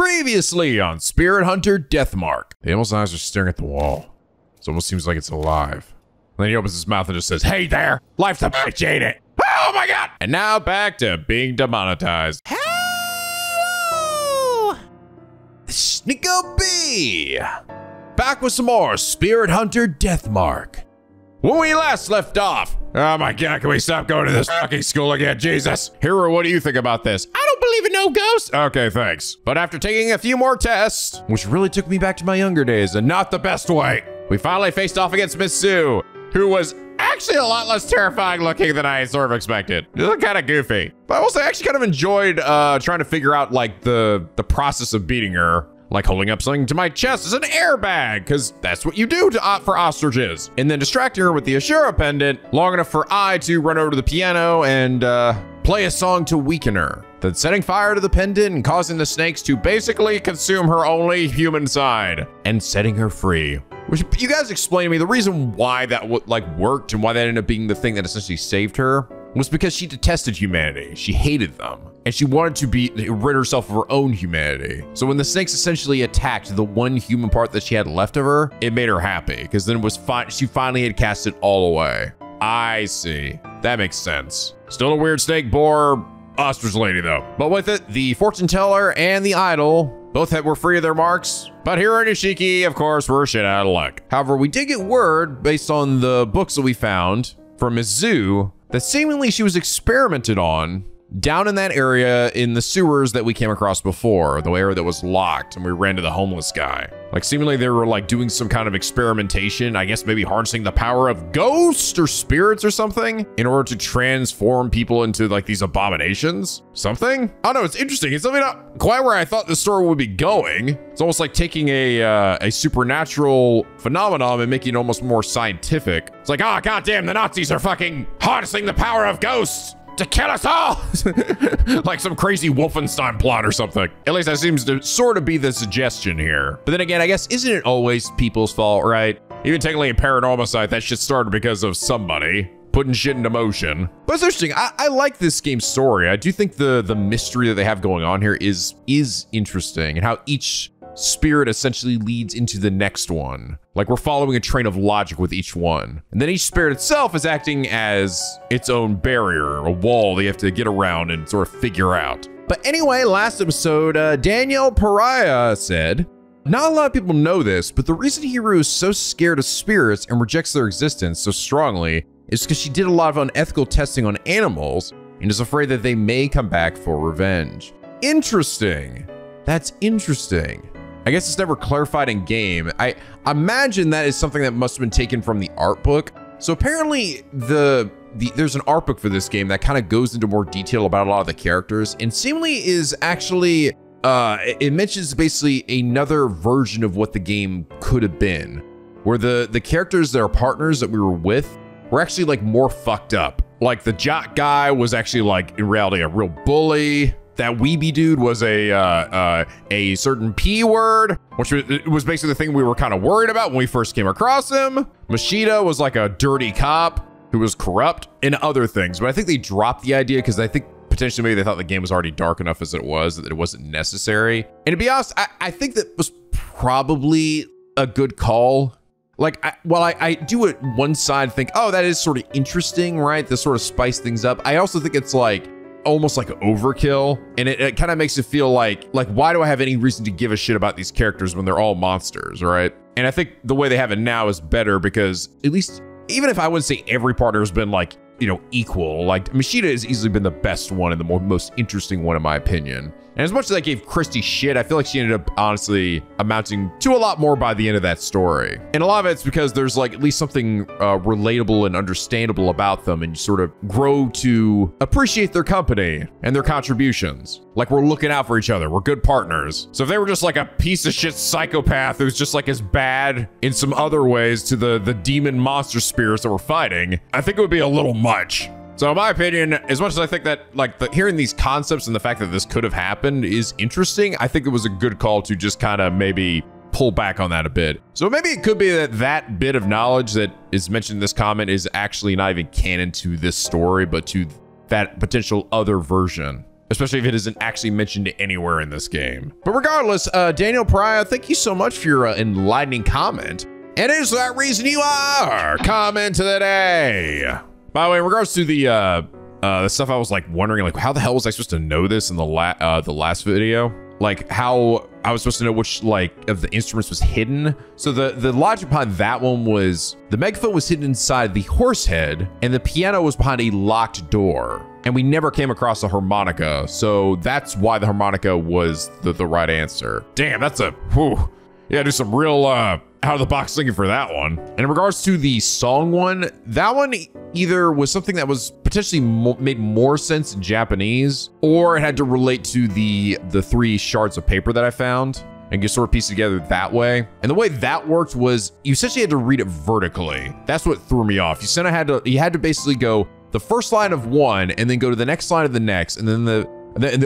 Previously on Spirit Hunter Deathmark. The animal's eyes are staring at the wall. It almost seems like it's alive. And then he opens his mouth and just says, Hey there! Life's a bitch, ain't it? Oh my god! And now back to being demonetized. Hello! Snicko B! Back with some more Spirit Hunter Deathmark. When we last left off, oh my god, can we stop going to this fucking school again? Jesus. Hiro, what do you think about this? I don't believe in no ghosts. Okay, thanks. But after taking a few more tests, which really took me back to my younger days and not the best way, we finally faced off against Miss Sue, who was actually a lot less terrifying looking than I sort of expected. It looked kind of goofy. But I also actually kind of enjoyed uh, trying to figure out like the the process of beating her like holding up something to my chest as an airbag, because that's what you do to, uh, for ostriches. And then distracting her with the Ashura pendant long enough for I to run over to the piano and uh, play a song to weaken her. Then setting fire to the pendant and causing the snakes to basically consume her only human side and setting her free. Which you guys explain to me the reason why that like worked and why that ended up being the thing that essentially saved her was because she detested humanity. She hated them. And she wanted to be rid herself of her own humanity. So when the snakes essentially attacked the one human part that she had left of her, it made her happy because then it was fine. She finally had cast it all away. I see. That makes sense. Still a weird snake boar ostrich lady though. But with it, the fortune teller and the idol both were free of their marks, but Hiro and Yashiki, of course, were shit out of luck. However, we did get word, based on the books that we found, from Mizu, that seemingly she was experimented on down in that area in the sewers that we came across before, the area that was locked and we ran to the homeless guy. Like seemingly they were like doing some kind of experimentation, I guess maybe harnessing the power of ghosts or spirits or something in order to transform people into like these abominations. Something? I don't know, it's interesting. It's something not quite where I thought the story would be going. It's almost like taking a uh, a supernatural phenomenon and making it almost more scientific. It's like, ah, oh, goddamn, the Nazis are fucking harnessing the power of ghosts to kill us all. like some crazy Wolfenstein plot or something. At least that seems to sort of be the suggestion here. But then again, I guess, isn't it always people's fault, right? Even technically a Paranormal Site, that shit started because of somebody putting shit into motion. But it's interesting. I, I, like this game's story. I do think the the mystery that they have going on here is is interesting and how each spirit essentially leads into the next one. Like we're following a train of logic with each one. And then each spirit itself is acting as its own barrier, a wall they have to get around and sort of figure out. But anyway, last episode, uh, Danielle Pariah said, not a lot of people know this, but the reason Hiro is so scared of spirits and rejects their existence so strongly is because she did a lot of unethical testing on animals and is afraid that they may come back for revenge. Interesting. That's interesting. I guess it's never clarified in game. I imagine that is something that must have been taken from the art book. So apparently the, the there's an art book for this game that kind of goes into more detail about a lot of the characters and seemingly is actually uh it mentions basically another version of what the game could have been where the the characters that are partners that we were with were actually like more fucked up. Like the jock guy was actually like in reality a real bully that weeby dude was a uh, uh, a certain p word, which was basically the thing we were kind of worried about when we first came across him. Machida was like a dirty cop who was corrupt and other things, but I think they dropped the idea because I think potentially maybe they thought the game was already dark enough as it was that it wasn't necessary. And to be honest, I, I think that was probably a good call like I, while I, I do it one side think oh that is sort of interesting right to sort of spice things up i also think it's like almost like overkill and it, it kind of makes it feel like like why do i have any reason to give a shit about these characters when they're all monsters right? And i think the way they have it now is better because at least even if i wouldn't say every partner has been like you know equal like machida has easily been the best one and the more, most interesting one in my opinion and as much as I gave Christy shit, I feel like she ended up honestly amounting to a lot more by the end of that story. And a lot of it's because there's like at least something uh, relatable and understandable about them and you sort of grow to appreciate their company and their contributions. Like we're looking out for each other. We're good partners. So if they were just like a piece of shit psychopath who's just like as bad in some other ways to the, the demon monster spirits that we're fighting, I think it would be a little much. So in my opinion, as much as I think that like the, hearing these concepts and the fact that this could have happened is interesting, I think it was a good call to just kind of maybe pull back on that a bit. So maybe it could be that that bit of knowledge that is mentioned in this comment is actually not even canon to this story, but to that potential other version especially if it isn't actually mentioned anywhere in this game. But regardless, uh, Daniel Pryor, thank you so much for your uh, enlightening comment. And is that reason you are comment of the day? By the way, in regards to the uh, uh, the stuff I was like wondering, like how the hell was I supposed to know this in the la uh, the last video? Like how I was supposed to know which like of the instruments was hidden. So the the logic behind that one was the megaphone was hidden inside the horse head, and the piano was behind a locked door. And we never came across a harmonica, so that's why the harmonica was the, the right answer. Damn, that's a whew. Yeah, do some real uh out of the box thinking for that one. And in regards to the song one, that one either was something that was potentially mo made more sense in Japanese, or it had to relate to the the three shards of paper that I found and get sort of pieced together that way. And the way that worked was you essentially had to read it vertically. That's what threw me off. You said I had to you had to basically go the first line of one and then go to the next line of the next and then the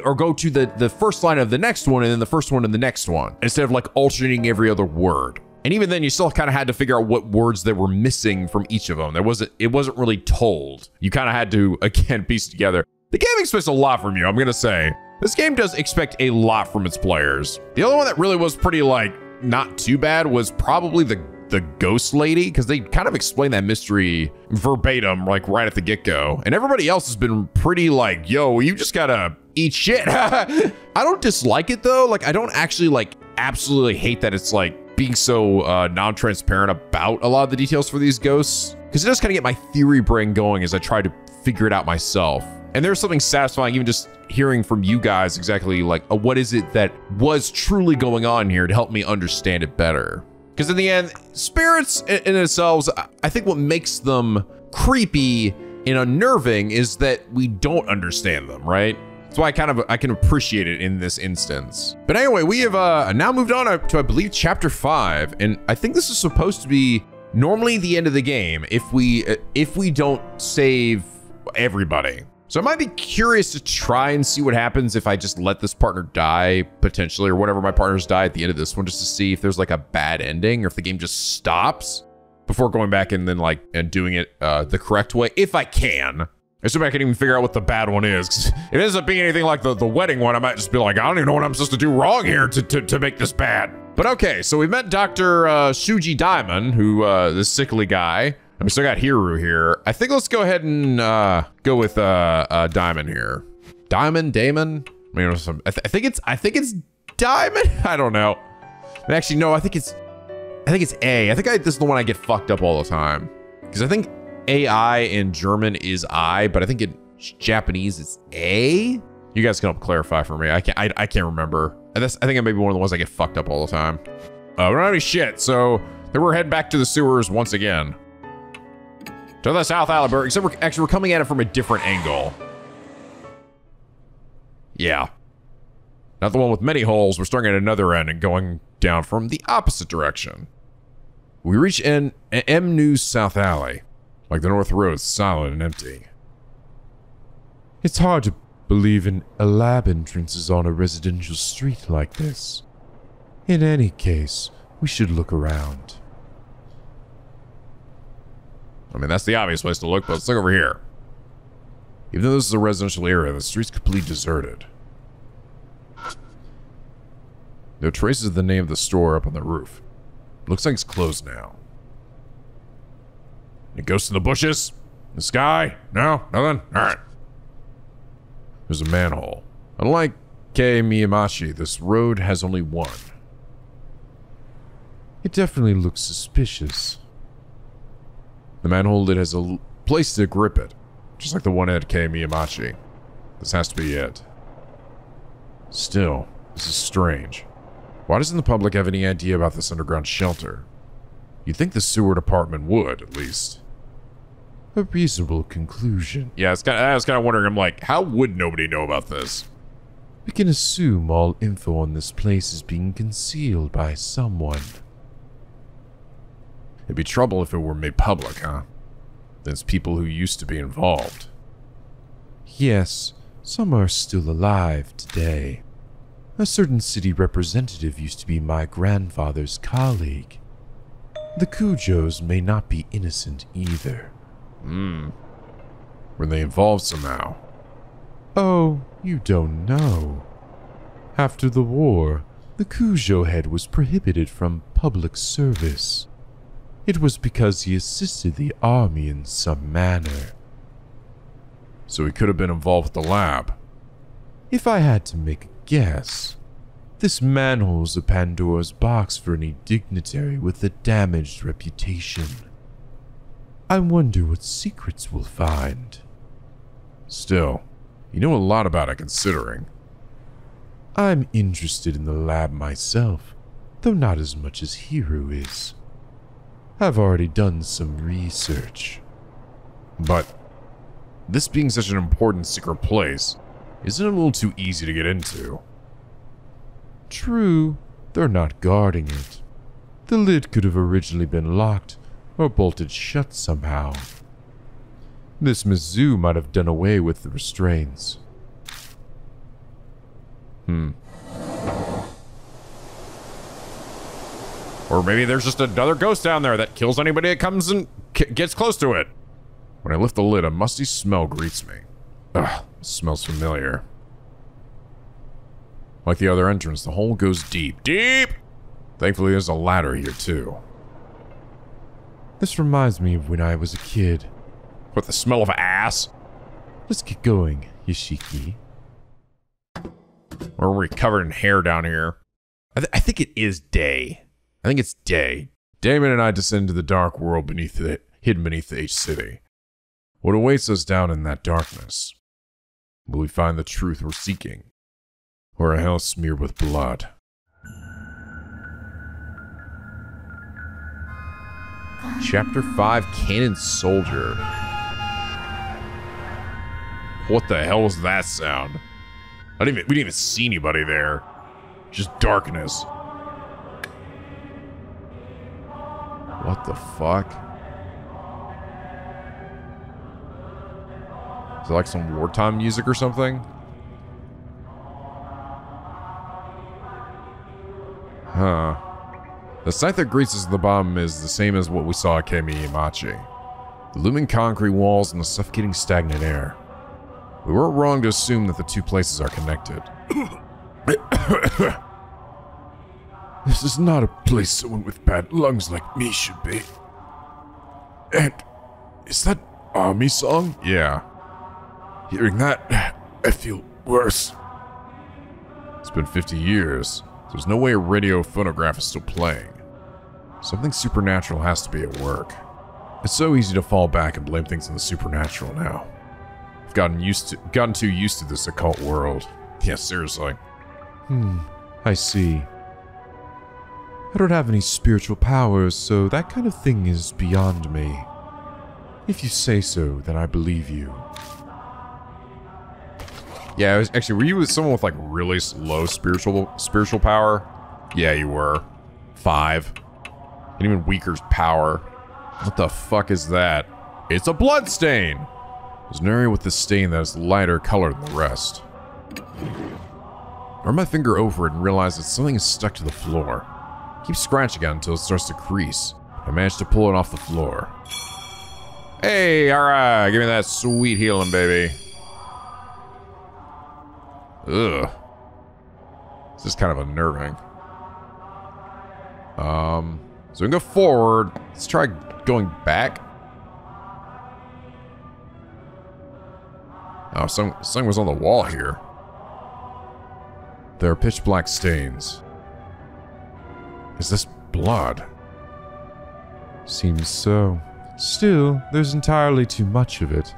or go to the the first line of the next one and then the first one and the next one instead of like alternating every other word. And even then, you still kind of had to figure out what words that were missing from each of them. There wasn't, it wasn't really told. You kind of had to, again, piece together. The game expects a lot from you, I'm to say. This game does expect a lot from its players. The other one that really was pretty, like, not too bad was probably the the ghost lady because they kind of explain that mystery verbatim like right at the get-go and everybody else has been pretty like yo you just gotta eat shit i don't dislike it though like i don't actually like absolutely hate that it's like being so uh, non-transparent about a lot of the details for these ghosts because it does kind of get my theory brain going as I try to figure it out myself. And there's something satisfying even just hearing from you guys exactly like uh, what is it that was truly going on here to help me understand it better. Because in the end, spirits in, in themselves, I think what makes them creepy and unnerving is that we don't understand them, right? That's why I kind of I can appreciate it in this instance. But anyway, we have uh, now moved on to I believe chapter five, and I think this is supposed to be normally the end of the game if we uh, if we don't save everybody. So I might be curious to try and see what happens if I just let this partner die potentially, or whatever my partners die at the end of this one, just to see if there's like a bad ending or if the game just stops before going back and then like and doing it uh, the correct way if I can. I assume I can even figure out what the bad one is. if it ends up being anything like the, the wedding one, I might just be like, I don't even know what I'm supposed to do wrong here to, to, to make this bad. But okay, so we met Dr. Uh, Shuji Diamond, who, uh, this sickly guy. And we still got Hiro here. I think let's go ahead and uh, go with uh, uh, Diamond here. Diamond, Damon. I mean, I, th I think it's I think it's Diamond. I don't know. Actually, no. I think it's I think it's A. I think I, this is the one I get fucked up all the time because I think AI in German is I, but I think in Japanese it's A. You guys can help clarify for me. I can't. I, I can't remember. And. I think I may be one of the ones I get fucked up all the time. Uh, we don't have any shit, so then we're heading back to the sewers once again. To the South Alabama, except we're actually we're coming at it from a different angle. Yeah. Not the one with many holes. We're starting at another end and going down from the opposite direction. We reach N M News South Alley. Like the North Road, silent and empty. It's hard to believe in a lab entrances on a residential street like this. In any case, we should look around. I mean, that's the obvious place to look, but let's look over here. Even though this is a residential area, the street's completely deserted. No traces of the name of the store up on the roof. Looks like it's closed now. Any ghosts in the bushes? The sky? No? Nothing? Alright. There's a manhole. Unlike Kei Miyamachi, this road has only one. It definitely looks suspicious. The manhole lid has a place to grip it, just like the one at Kei Miyamachi. This has to be it. Still, this is strange. Why doesn't the public have any idea about this underground shelter? You'd think the sewer department would, at least a reasonable conclusion. Yeah, it's kind of, I was kind of wondering, I'm like, how would nobody know about this? We can assume all info on this place is being concealed by someone. It'd be trouble if it were made public, huh? There's people who used to be involved. Yes, some are still alive today. A certain city representative used to be my grandfather's colleague. The Kujos may not be innocent either. Hmm. Were they involved somehow? Oh, You don't know. After the war, the Kujo head was prohibited from public service. It was because he assisted the army in some manner. So he could have been involved with the lab. If I had to make a guess, this manhole's a Pandora's box for any dignitary with a damaged reputation. I wonder what secrets we'll find. Still, you know a lot about it considering. I'm interested in the lab myself, though not as much as Hiro is. I've already done some research. But this being such an important secret place, isn't it a little too easy to get into? True, they're not guarding it. The lid could have originally been locked or bolted shut somehow. This Mizzou might have done away with the restraints. Hmm. Or maybe there's just another ghost down there that kills anybody that comes and gets close to it. When I lift the lid, a musty smell greets me. Ugh, smells familiar. Like the other entrance, the hole goes deep. Deep! Thankfully, there's a ladder here, too. This reminds me of when I was a kid. With the smell of ass? Let's get going, Yashiki. Or are we covered in hair down here? I, th I think it is day. I think it's day. Damon and I descend into the dark world beneath the hidden beneath the H city. What awaits us down in that darkness? Will we find the truth we're seeking? Or a hell smeared with blood? Chapter 5 Cannon Soldier. What the hell was that sound? I didn't even, we didn't even see anybody there. Just darkness. What the fuck? Is it like some wartime music or something? Huh. The sight that greets us at the bottom is the same as what we saw at Kemi-Imachi. The looming concrete walls and the suffocating stagnant air. We weren't wrong to assume that the two places are connected. this is not a place someone with bad lungs like me should be. And is that army song? Yeah. Hearing that, I feel worse. It's been 50 years. There's no way a radio phonograph is still playing. Something supernatural has to be at work. It's so easy to fall back and blame things on the supernatural now. I've gotten used to gotten too used to this occult world. Yeah, seriously. Hmm, I see. I don't have any spiritual powers, so that kind of thing is beyond me. If you say so, then I believe you. Yeah, I was, actually, were you with someone with like really low spiritual spiritual power? Yeah, you were. Five. Even weaker power. What the fuck is that? It's a blood stain! There's an area with this stain that is lighter colored than the rest. Run my finger over it and realize that something is stuck to the floor. Keep scratching it until it starts to crease. I manage to pull it off the floor. Hey, alright, give me that sweet healing, baby. Ugh. This is kind of unnerving. Um, so we can go forward. Let's try going back. Oh, some, something was on the wall here. There are pitch black stains. Is this blood? Seems so. Still, there's entirely too much of it.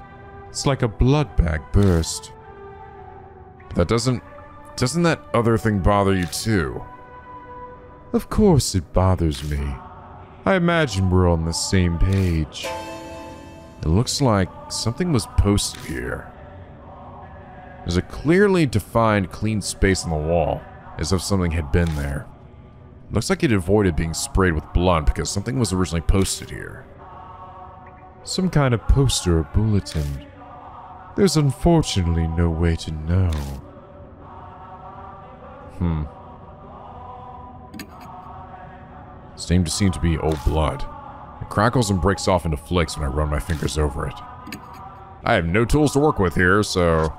It's like a blood bag burst. That doesn't... Doesn't that other thing bother you too? Of course it bothers me. I imagine we're on the same page. It looks like something was posted here. There's a clearly defined clean space on the wall, as if something had been there. looks like it avoided being sprayed with blood because something was originally posted here. Some kind of poster or bulletin. There's unfortunately no way to know. Hmm. Seems to seem to be old blood. It crackles and breaks off into flakes when I run my fingers over it. I have no tools to work with here, so...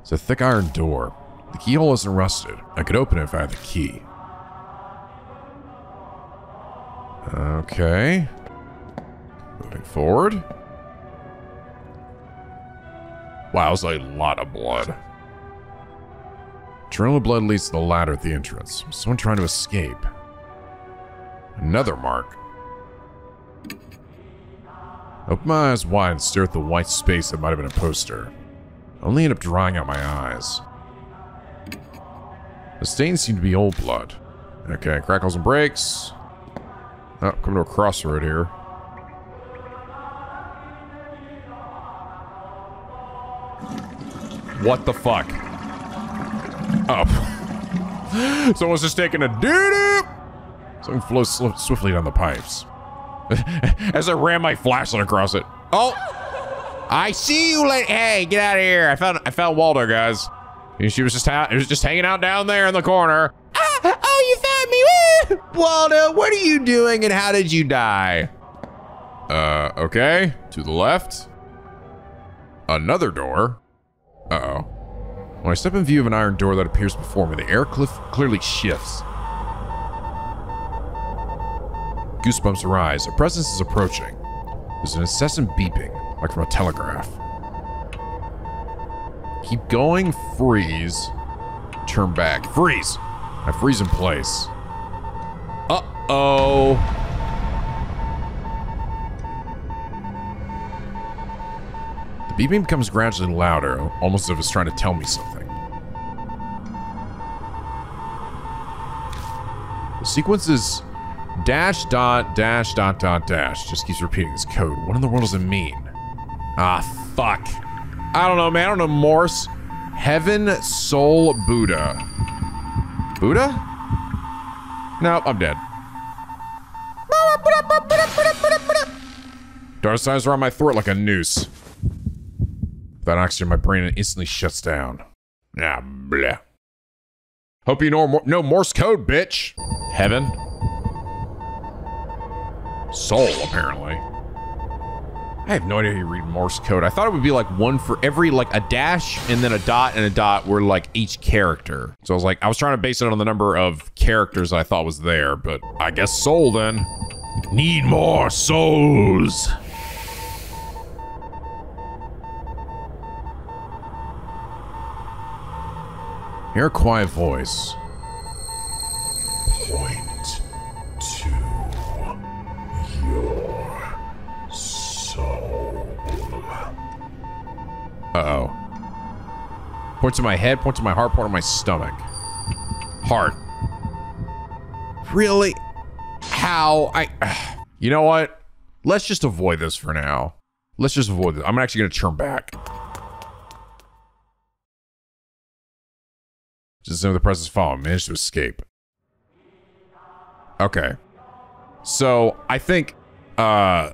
It's a thick iron door. The keyhole isn't rusted. I could open it if I had the key. Okay. Moving forward. Wow, that was a lot of blood. Trail of blood leads to the ladder at the entrance. Someone trying to escape. Another mark. Open my eyes wide and stare at the white space that might have been a poster. I only end up drying out my eyes. The stains seem to be old blood. Okay, crackles and breaks. Oh, come to a crossroad here. What the fuck? Oh. Up. Someone's just taking a doo-doo! Something flows swiftly down the pipes. As I ran my flashlight across it. Oh! I see you late. Hey, get out of here. I found I found Waldo, guys. She was just it was just hanging out down there in the corner. Ah, oh, you found me. Woo! Waldo, what are you doing and how did you die? Uh, okay. To the left. Another door. Uh-oh. When I step in view of an iron door that appears before me, the air cliff clearly shifts. Goosebumps arise. A presence is approaching. There's an incessant beeping, like from a telegraph. Keep going, freeze. Turn back. Freeze! I freeze in place. Uh-oh. The beeping becomes gradually louder, almost as if it's trying to tell me something. The sequence is dash dot dash dot dot dash. Just keeps repeating this code. What in the world does it mean? Ah, fuck. I don't know, man. I don't know Morse. Heaven, soul, Buddha. Buddha? Nope, I'm dead. Dark signs around my throat like a noose. Without oxygen, my brain instantly shuts down. Ah, bleh. Hope you know, know Morse code, bitch. Heaven. Soul, apparently. I have no idea how you read Morse code. I thought it would be like one for every, like a dash and then a dot and a dot were like each character. So I was like, I was trying to base it on the number of characters I thought was there, but I guess soul then. Need more souls. Hear a quiet voice. Point Uh-oh. Points to my head, points to my heart, point to my stomach. Heart. Really? How? I... You know what? Let's just avoid this for now. Let's just avoid this. I'm actually going to turn back. Just know the presence follow. Managed to escape. Okay. So, I think, uh,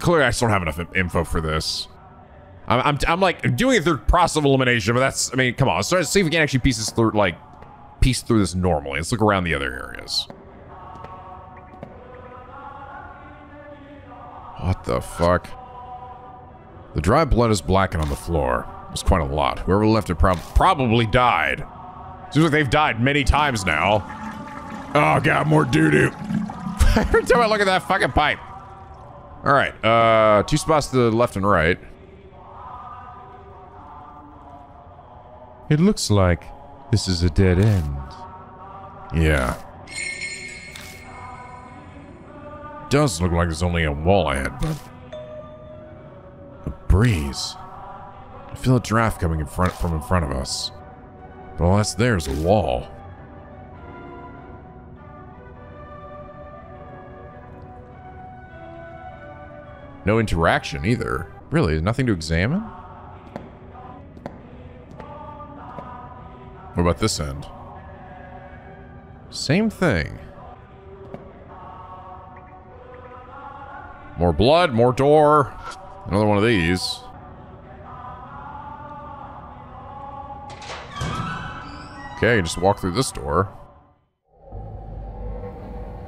clearly I still don't have enough info for this. I'm, I'm, I'm like doing it through process of elimination, but that's, I mean, come on. Let's see if we can actually piece this through, like, piece through this normally. Let's look around the other areas. What the fuck? The dry blood is blackened on the floor. It's quite a lot. Whoever left it prob probably died. Seems like they've died many times now. Oh god, more doo-doo. Every time I look at that fucking pipe. Alright, uh, two spots to the left and right. It looks like this is a dead end. Yeah. Does look like there's only a wall ahead, but... A breeze. I feel a draft coming in front from in front of us. But all that's there is a wall. No interaction either. Really, nothing to examine? What about this end? Same thing. More blood, more door. Another one of these. Okay, just walk through this door.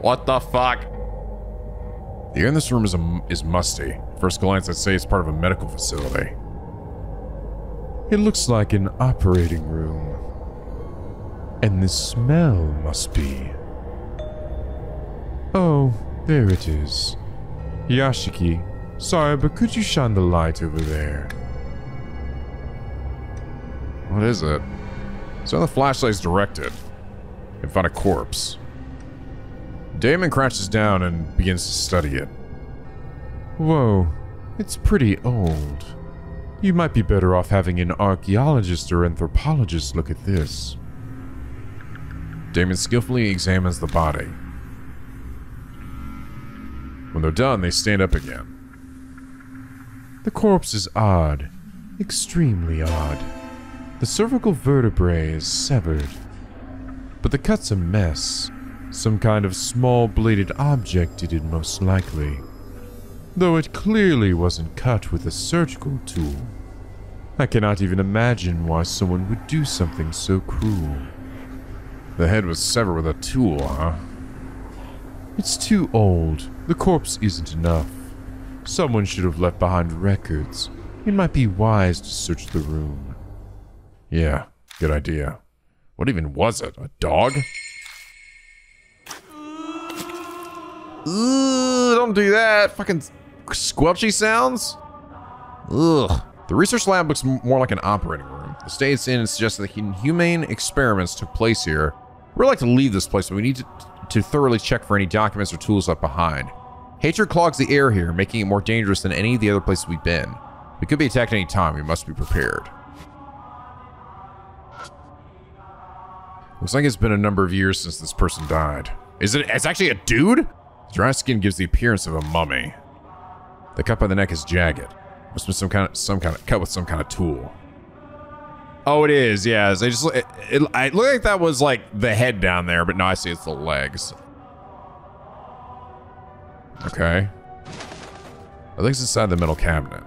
What the fuck? The air in this room is, a, is musty. First glance, I'd say it's part of a medical facility. It looks like an operating room. And the smell must be. Oh, there it is. Yashiki, sorry, but could you shine the light over there? What is it? So the flashlight's directed. And find a corpse. Damon crouches down and begins to study it. Whoa, it's pretty old. You might be better off having an archaeologist or anthropologist look at this. Damon skillfully examines the body. When they're done, they stand up again. The corpse is odd. Extremely odd. The cervical vertebrae is severed. But the cut's a mess. Some kind of small bladed object did it most likely. Though it clearly wasn't cut with a surgical tool. I cannot even imagine why someone would do something so cruel. The head was severed with a tool, huh? It's too old. The corpse isn't enough. Someone should have left behind records. It might be wise to search the room. Yeah, good idea. What even was it? A dog? Ugh, don't do that. Fucking squelchy sounds? Ugh. The research lab looks more like an operating room. The stay it's in suggests that inhumane experiments took place here. We'd like to leave this place, but we need to, to thoroughly check for any documents or tools left behind. Hatred clogs the air here, making it more dangerous than any of the other places we've been. We could be attacked any time. We must be prepared. Looks like it's been a number of years since this person died. Is it? It's actually a dude? Dry skin gives the appearance of a mummy. The cut by the neck is jagged. Must be some kind of some kind of cut with some kind of tool. Oh, it is. Yeah, they just it, it, like that was like the head down there, but no, I see it's the legs. Okay. I think it's inside the middle cabinet.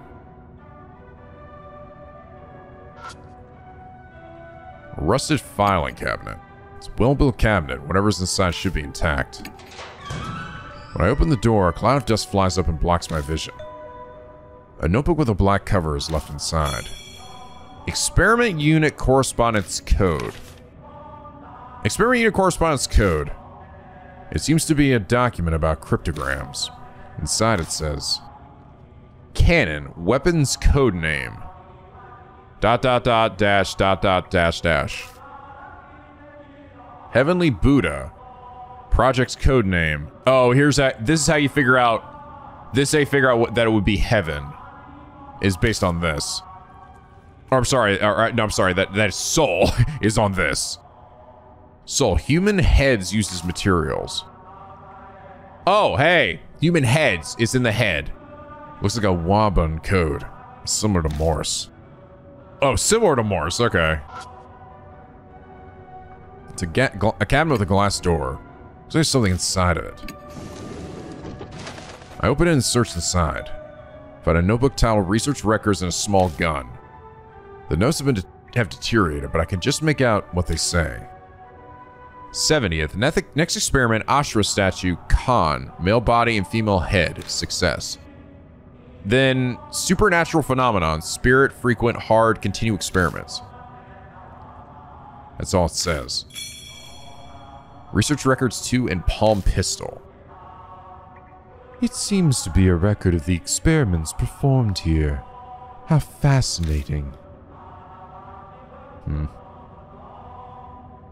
A rusted filing cabinet. It's a well-built cabinet. Whatever's inside should be intact. When I open the door, a cloud of dust flies up and blocks my vision. A notebook with a black cover is left inside. Experiment Unit Correspondence Code. Experiment Unit Correspondence Code. It seems to be a document about cryptograms. Inside it says, Canon Weapons Code Name. Dot dot dot dash dot dot dash dash. Heavenly Buddha. Project's code name. Oh, here's that. This is how you figure out. This you figure out what, that it would be heaven. Is based on this. Or I'm sorry. Or, no, I'm sorry. That that soul is on this. Soul. Human heads used as materials. Oh, hey. Human heads is in the head. Looks like a Wabun code. Similar to Morse. Oh, similar to Morse. Okay. It's a, a cabinet with a glass door. So there's something inside of it. I open it and search inside. Find a notebook titled Research Records and a small gun. The notes have been de have deteriorated, but I can just make out what they say. 70th. Next experiment, Ashura statue, Khan. Male body and female head. Success. Then, supernatural phenomenon, spirit, frequent, hard, continue experiments. That's all it says. Research records 2 and palm pistol. It seems to be a record of the experiments performed here. How fascinating. Hmm.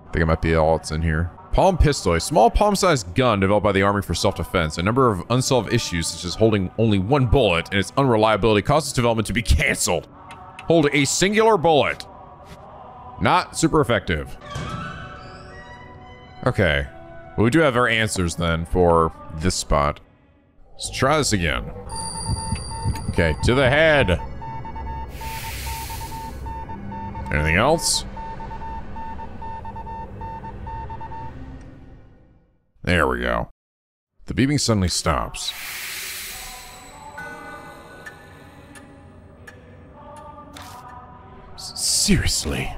I think it might be all that's in here. Palm pistol, a small palm-sized gun developed by the Army for self-defense. A number of unsolved issues, such as holding only one bullet and its unreliability, caused its development to be canceled. Hold a singular bullet. Not super effective. Okay. Well, we do have our answers then for this spot. Let's try this again. Okay, to the head. Anything else? There we go. The beeping suddenly stops. Seriously.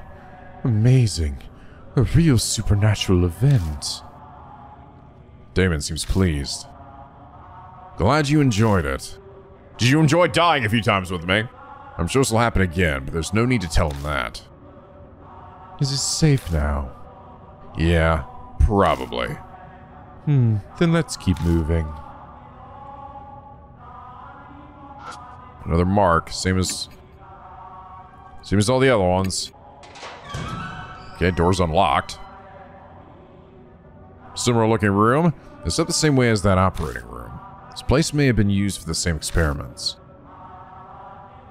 Amazing. A real supernatural event. Damon seems pleased. Glad you enjoyed it. Did you enjoy dying a few times with me? I'm sure this will happen again, but there's no need to tell him that. Is it safe now? Yeah, probably. Hmm, then let's keep moving. Another mark, same as same as all the other ones. Okay, door's unlocked. Similar looking room. It's up the same way as that operating room. This place may have been used for the same experiments.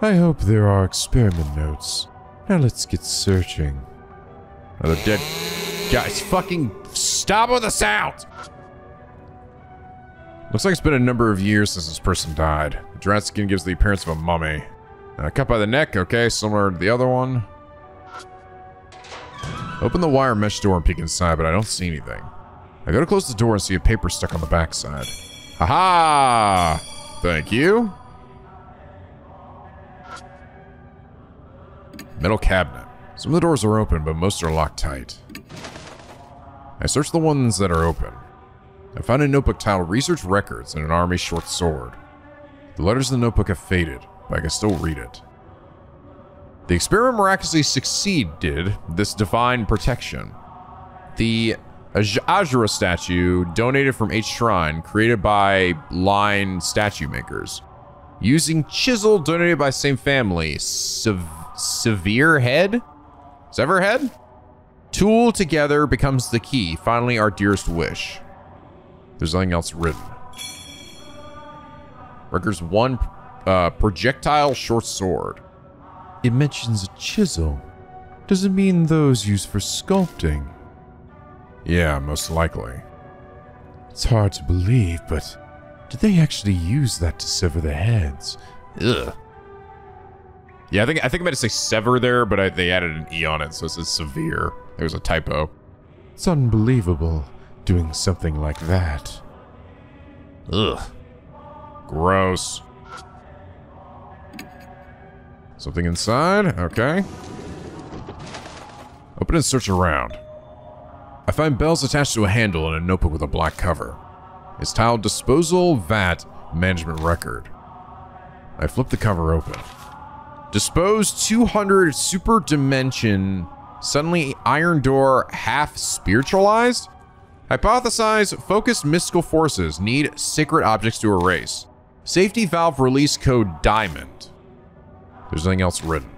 I hope there are experiment notes. Now let's get searching. Another dead guys. Fucking stop with the sound! Looks like it's been a number of years since this person died. The dried skin gives the appearance of a mummy. Uh, cut by the neck, okay, similar to the other one. Open the wire mesh door and peek inside, but I don't see anything. I go to close the door and see a paper stuck on the backside. Aha! Thank you. Metal cabinet. Some of the doors are open, but most are locked tight. I search the ones that are open. I find a notebook titled Research Records and an Army Short Sword. The letters in the notebook have faded, but I can still read it. The experiment miraculously succeeded this divine protection. The Ashura statue, donated from H Shrine, created by Line statue makers. Using chisel donated by same family, Sev Severe Head? Sever Head? Tool together becomes the key, finally our dearest wish. There's nothing else written. Records one uh, projectile short sword. It mentions a chisel. Does it mean those used for sculpting? Yeah, most likely. It's hard to believe, but did they actually use that to sever the heads? Ugh. Yeah, I think I think I meant to say sever there, but I, they added an e on it, so it says severe. There was a typo. It's unbelievable doing something like that. Ugh. Gross. Something inside? Okay. Open and search around. I find bells attached to a handle and a notebook with a black cover. It's titled Disposal VAT Management Record. I flip the cover open. Dispose 200 super dimension, suddenly iron door half spiritualized? Hypothesize focused mystical forces need secret objects to erase. Safety valve release code diamond. There's nothing else written.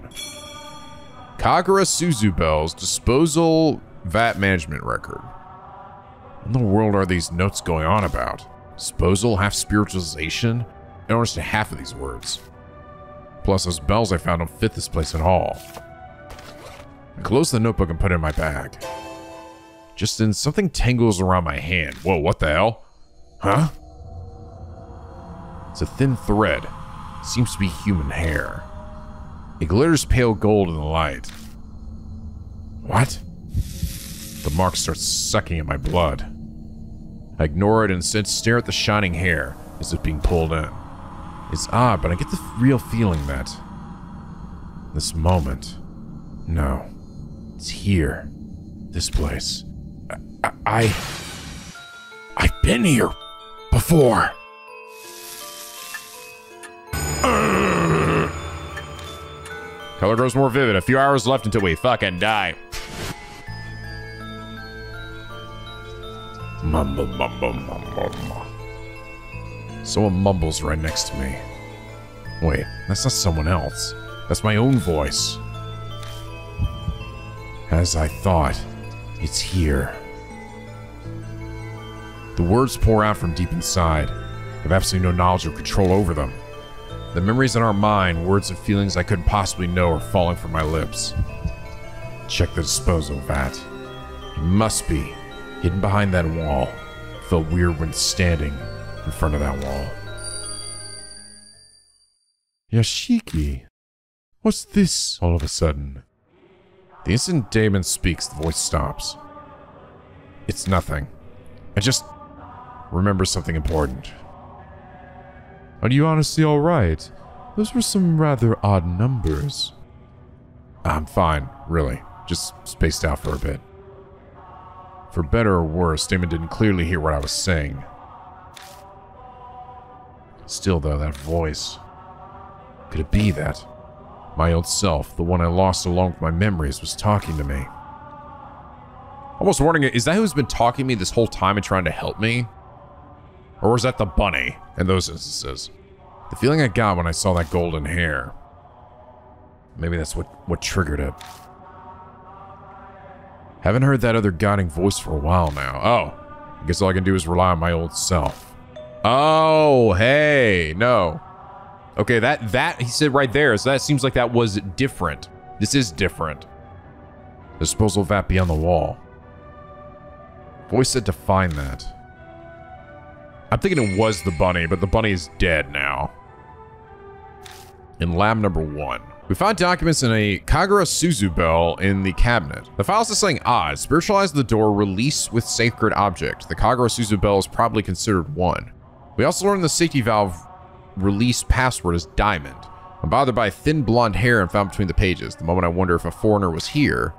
Kagura Suzu bells disposal VAT management record. What in the world are these notes going on about? Disposal, half spiritualization? I don't understand half of these words. Plus, those bells I found don't fit this place at all. I close the notebook and put it in my bag. Just then, something tangles around my hand. Whoa, what the hell? Huh? It's a thin thread. It seems to be human hair. It glitters pale gold in the light. What? The mark starts sucking at my blood. I ignore it and instead stare at the shining hair as if being pulled in. It's odd, but I get the real feeling that this moment, no, it's here, this place. I, I I've been here before. Color grows more vivid. A few hours left until we fucking die. Mumble, mumble, mumble, mumble. Someone mumbles right next to me. Wait, that's not someone else. That's my own voice. As I thought, it's here. The words pour out from deep inside. I have absolutely no knowledge or control over them. The memories in our mind, words and feelings I couldn't possibly know, are falling from my lips. Check the disposal vat. It must be hidden behind that wall. Felt weird when standing in front of that wall. Yashiki, what's this all of a sudden? The instant Damon speaks, the voice stops. It's nothing. I just remember something important. Are you honestly alright? Those were some rather odd numbers. I'm fine, really. Just spaced out for a bit. For better or worse, Damon didn't clearly hear what I was saying. Still, though, that voice. Could it be that? My old self, the one I lost along with my memories, was talking to me. Almost wondering, is that who's been talking to me this whole time and trying to help me? Or was that the bunny in those instances? The feeling I got when I saw that golden hair. Maybe that's what, what triggered it. Haven't heard that other guiding voice for a while now. Oh, I guess all I can do is rely on my old self. Oh, hey, no. Okay, that, that, he said right there, so that seems like that was different. This is different. Disposal vat beyond the wall. Voice said to find that. I'm thinking it was the bunny, but the bunny is dead now. In lab number one. We found documents in a Kagura Suzu bell in the cabinet. The file says something odd. Ah, Spiritualize the door, release with sacred object. The Kagura Suzu bell is probably considered one. We also learned the safety valve release password is diamond. I'm bothered by thin blonde hair and found between the pages. The moment I wonder if a foreigner was here,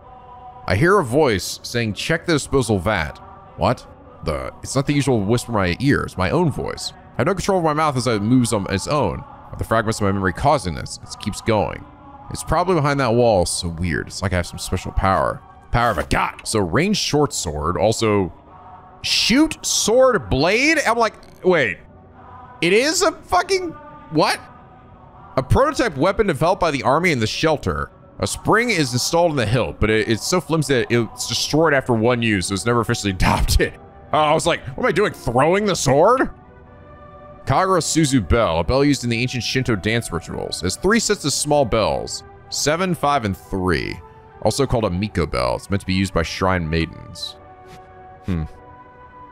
I hear a voice saying, check the disposal vat. What? The, it's not the usual whisper in my ears, my own voice. I have no control over my mouth as it moves on its own. The fragments of my memory causing this? It keeps going. It's probably behind that wall. So weird. It's like I have some special power. Power of a god. So range short sword. Also shoot sword blade. I'm like, wait. It is a fucking what? A prototype weapon developed by the army in the shelter. A spring is installed in the hilt, but it, it's so flimsy that it's destroyed after one use, so it's never officially adopted. Uh, I was like, what am I doing? Throwing the sword? Kagura Suzu Bell, a bell used in the ancient Shinto dance rituals. It has three sets of small bells, seven, five, and three. Also called a Miko bell. It's meant to be used by shrine maidens. Hmm.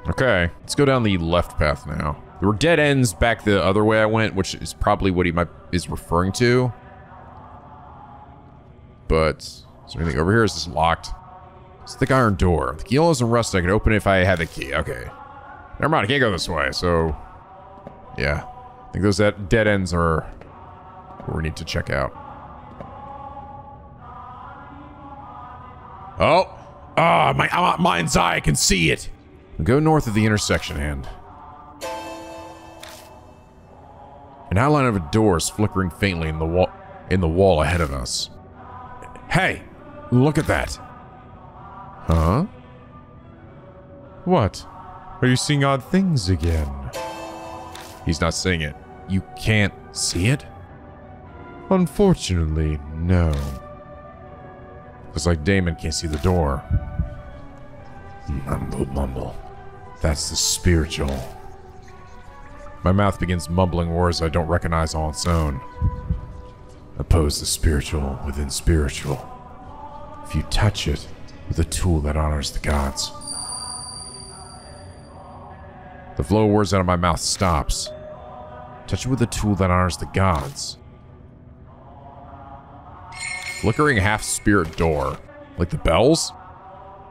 Okay, let's go down the left path now. There were dead ends back the other way I went, which is probably what he might is referring to. But is there anything over here? Is this locked? It's a thick iron door. The key isn't rusted. I could open it if I had the key. Okay. Never mind. I can't go this way. So yeah. I think those dead ends are where we need to check out. Oh! Ah, oh, my uh, mind's eye, I can see it! Go north of the intersection and... An outline of a door is flickering faintly in the wall in the wall ahead of us. Hey! Look at that! Huh? What? Are you seeing odd things again? He's not seeing it. You can't see it? Unfortunately, no. Looks like Damon can't see the door. Mumble, mumble. That's the spiritual. My mouth begins mumbling words I don't recognize on its own. Oppose the spiritual within spiritual. If you touch it with a tool that honors the gods. The flow of words out of my mouth stops. Touch it with a tool that honors the gods. Flickering half-spirit door. Like the bells?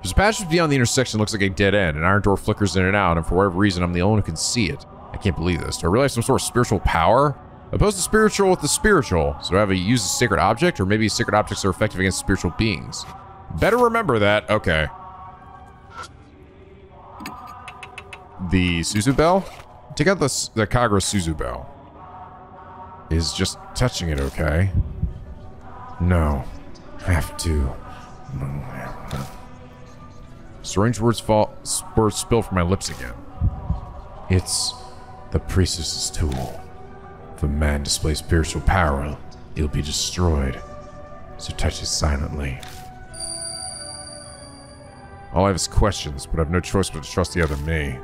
There's a passage beyond the intersection looks like a dead end. An iron door flickers in and out, and for whatever reason, I'm the only one who can see it. I can't believe this. Do I realize some sort of spiritual power? Oppose the spiritual with the spiritual. So do I have to use a sacred object? Or maybe sacred objects are effective against spiritual beings. Better remember that. Okay. The Suzu Bell? Take out the, the Kagura Suzu Bell. Is just touching it okay? No. I have to. Strange words fall, words spill from my lips again. It's the priestess's tool. If a man displays spiritual power, he'll be destroyed. So touch it silently. All I have is questions, but I have no choice but to trust the other me.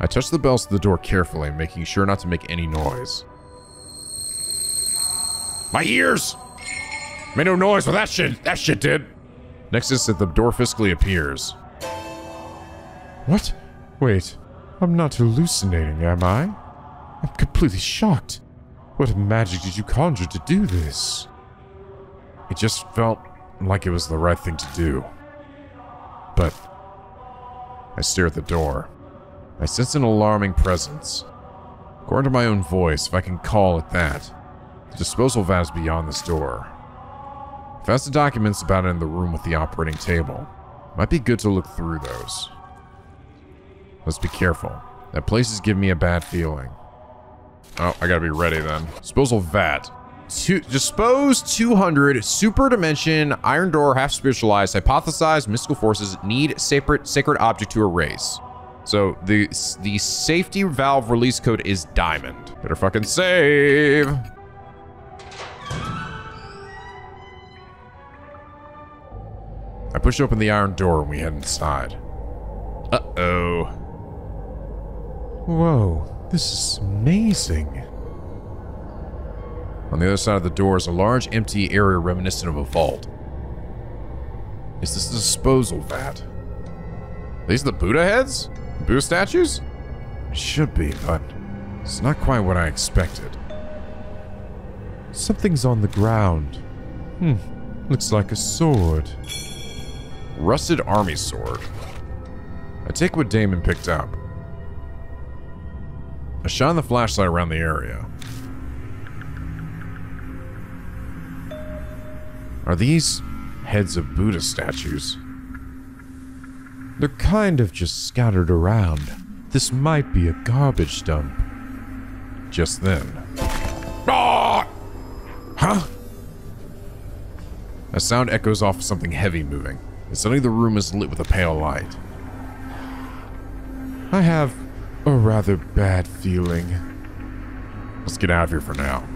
I touch the bells to the door carefully, making sure not to make any noise. My ears! Made no noise, but that shit, that shit did. Next instant, the door physically appears. What? Wait, I'm not hallucinating, am I? I'm completely shocked. What magic did you conjure to do this? It just felt like it was the right thing to do. But I stare at the door. I sense an alarming presence. According to my own voice, if I can call it that, the disposal vat is beyond this door. I found some documents about it in the room with the operating table. Might be good to look through those. Let's be careful. That place is giving me a bad feeling. Oh, I gotta be ready then. Disposal vat. two, dispose 200 super dimension iron door half spiritualized hypothesized mystical forces need sacred sacred object to erase. So the the safety valve release code is diamond. Better fucking save. I push open the iron door and we head inside. Uh-oh. Whoa, this is amazing. On the other side of the door is a large empty area reminiscent of a vault. Is this a disposal vat? Are these the Buddha heads? Buddha statues? It should be, but It's not quite what I expected. something's on the ground. Hmm, looks like a sword. Rusted army sword. I take what Damon picked up. I shine the flashlight around the area. Are these heads of Buddha statues? They're kind of just scattered around. This might be a garbage dump. Just then. Ah! Huh? A sound echoes off something heavy moving, and suddenly the room is lit with a pale light. I have a rather bad feeling. Let's get out of here for now.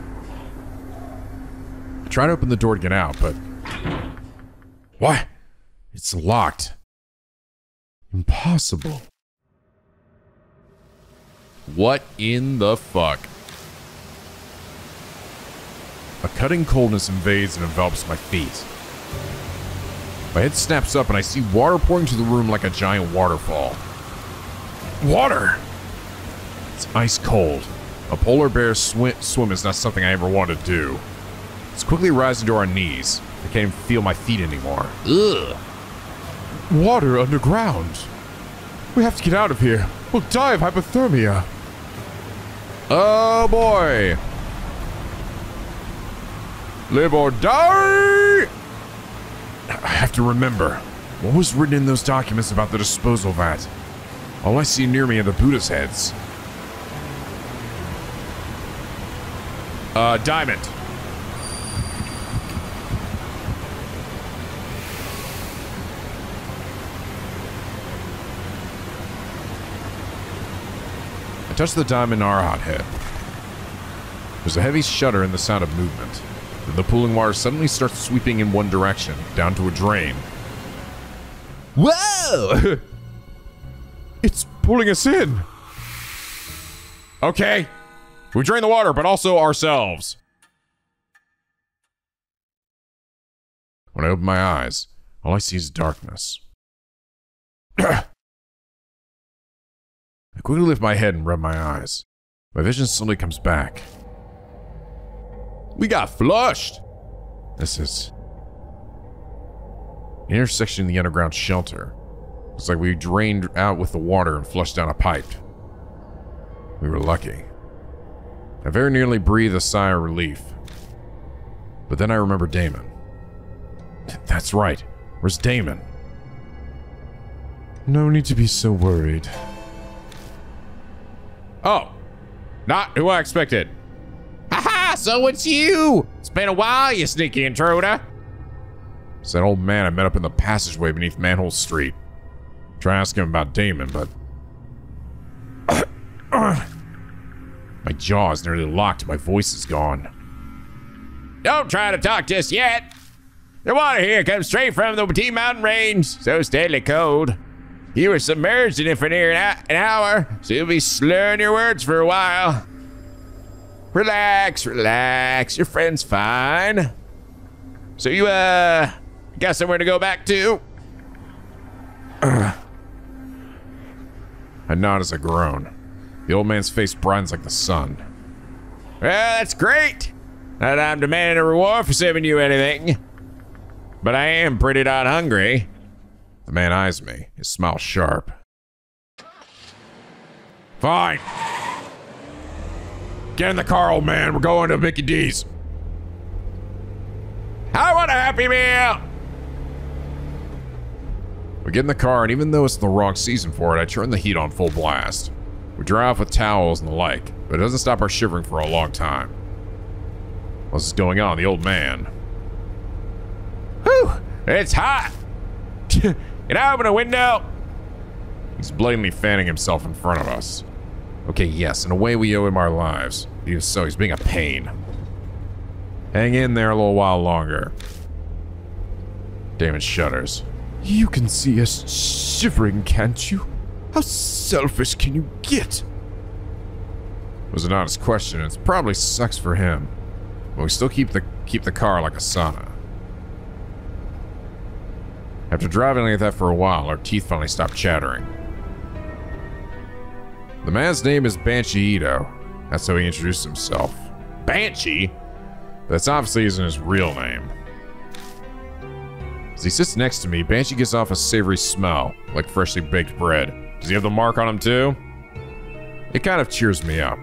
I try to open the door to get out, but. Why? It's locked. Impossible. What in the fuck? A cutting coldness invades and envelops my feet. My head snaps up and I see water pouring to the room like a giant waterfall. Water! It's ice cold. A polar bear swi- swim is not something I ever wanted to do. It's quickly rising to our knees. I can't even feel my feet anymore. Ugh. Water underground. We have to get out of here. We'll die of hypothermia. Oh boy! Live or die! I have to remember. What was written in those documents about the disposal vat? All I see near me are the Buddha's heads. Uh, diamond. I touch the diamond Arhat head. There's a heavy shudder and the sound of movement. Then the pooling water suddenly starts sweeping in one direction, down to a drain. Whoa! It's pulling us in. okay. We drain the water, but also ourselves. When I open my eyes, all I see is darkness. I quickly lift my head and rub my eyes. My vision slowly comes back. We got flushed! This is. An intersection in the underground shelter. It's like we drained out with the water and flushed down a pipe. We were lucky. I very nearly breathed a sigh of relief. But then I remember Damon. That's right. Where's Damon? No need to be so worried. Oh, not who I expected. Haha, so it's you! It's been a while, you sneaky intruder. It's that old man I met up in the passageway beneath Manhole Street. Try to ask him about Damon, but. My jaw is nearly locked, my voice is gone. Don't try to talk just yet! The water here comes straight from the T Mountain Range, so steadily cold. You were submerged in it for near an, hour, so you'll be slurring your words for a while. Relax, relax. Your friend's fine. So you, uh, got somewhere to go back to? I nod as a groan. The old man's face brightens like the sun. Well, that's great. That I'm demanding a reward for saving you anything. But I am pretty darn hungry. The man eyes me, his smile sharp. Fine. Get in the car, old man. We're going to Mickey D's. I want a Happy Meal! We get in the car, and even though it's the wrong season for it, I turn the heat on full blast. We dry off with towels and the like, but it doesn't stop our shivering for a long time. What's going on? The old man. Whew! It's hot! Can I open a window? He's blatantly fanning himself in front of us. Okay, yes, in a way we owe him our lives. Even so, he's being a pain. Hang in there a little while longer. Damon shudders. You can see us shivering, can't you? How selfish can you get? It was an honest question, it probably sucks for him. But we still keep the keep the car like a sauna. After driving like that for a while, our teeth finally stopped chattering. The man's name is Banshee Ito. That's how he introduced himself. Banshee? That's obviously isn't his real name. As he sits next to me, Banshee gives off a savory smell, like freshly baked bread. Does he have the mark on him too? It kind of cheers me up,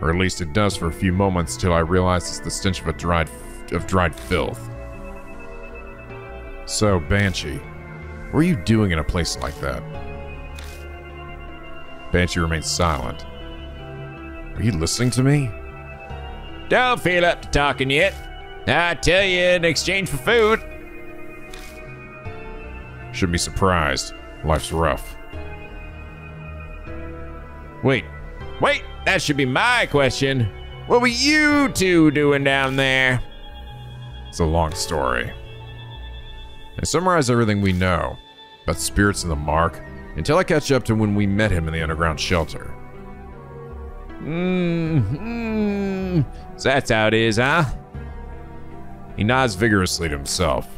or at least it does for a few moments till I realize it's the stench of a dried of dried filth. So, Banshee, what are you doing in a place like that? Banshee remains silent. Are you listening to me? Don't feel up to talking yet. I tell you, in exchange for food. Shouldn't be surprised. Life's rough. Wait, wait, that should be my question. What were you two doing down there? It's a long story. I summarize everything we know about spirits in the mark until I catch up to when we met him in the underground shelter. Hmm. So that's how it is, huh? He nods vigorously to himself.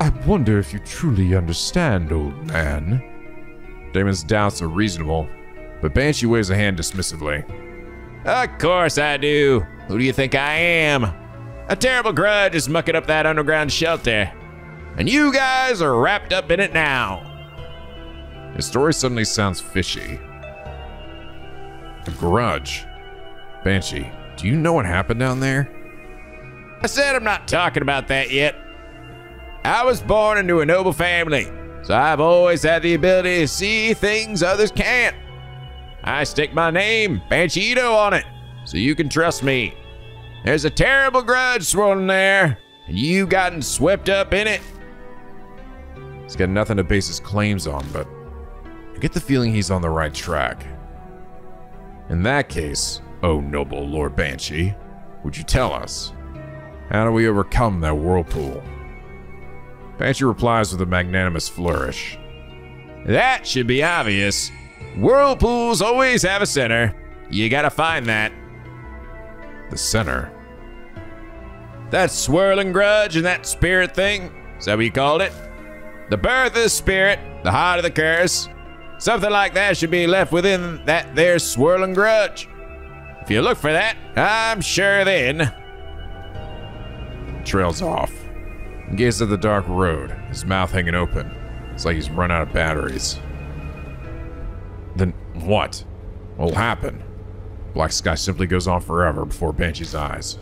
I wonder if you truly understand, old man. Damon's doubts are reasonable, but Banshee waves a hand dismissively. Of course I do. Who do you think I am? A terrible grudge is mucking up that underground shelter. And you guys are wrapped up in it now. His story suddenly sounds fishy. A grudge. Banshee, do you know what happened down there? I said I'm not talking about that yet. I was born into a noble family, so I've always had the ability to see things others can't. I stick my name, Banshee Ito, on it, so you can trust me. There's a terrible grudge swirling there, and you gotten swept up in it. He's got nothing to base his claims on, but I get the feeling he's on the right track. In that case, oh noble Lord Banshee, would you tell us? How do we overcome that whirlpool? Banshee replies with a magnanimous flourish. That should be obvious. Whirlpools always have a center. You gotta find that. The center? That swirling grudge and that spirit thing? Is that what you called it? The birth of the spirit, the heart of the curse. Something like that should be left within that there swirling grudge. If you look for that, I'm sure then. Trails off. Gazes at the dark road, his mouth hanging open. It's like he's run out of batteries. Then what? What'll happen? Black sky simply goes on forever before Banshee's eyes.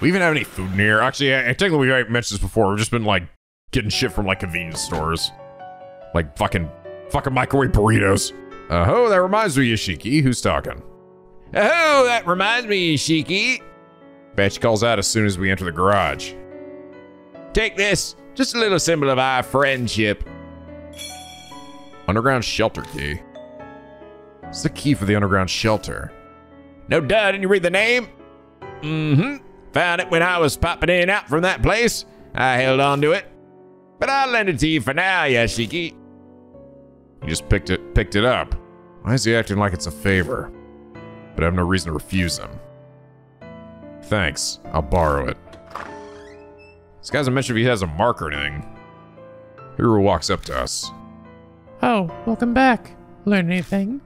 We even have any food in here. Actually, I, I technically we mentioned this before. We've just been like getting shit from like convenience stores, like fucking fucking microwave burritos. Uh oh, that reminds me, Yashiki. Who's talking? Oh, that reminds me, Shiki. Banshee calls out as soon as we enter the garage. Take this, just a little symbol of our friendship. Underground shelter key. What's the key for the underground shelter? No duh, didn't you read the name? Mm-hmm. Found it when I was popping in and out from that place. I held on to it. But I'll lend it to you for now, Yashiki. He just picked it picked it up. Why is he acting like it's a favor? But I have no reason to refuse him. Thanks. I'll borrow it. This guy hasn't mentioned if he has a mark or anything. Hiro walks up to us. Oh, welcome back. Learn anything?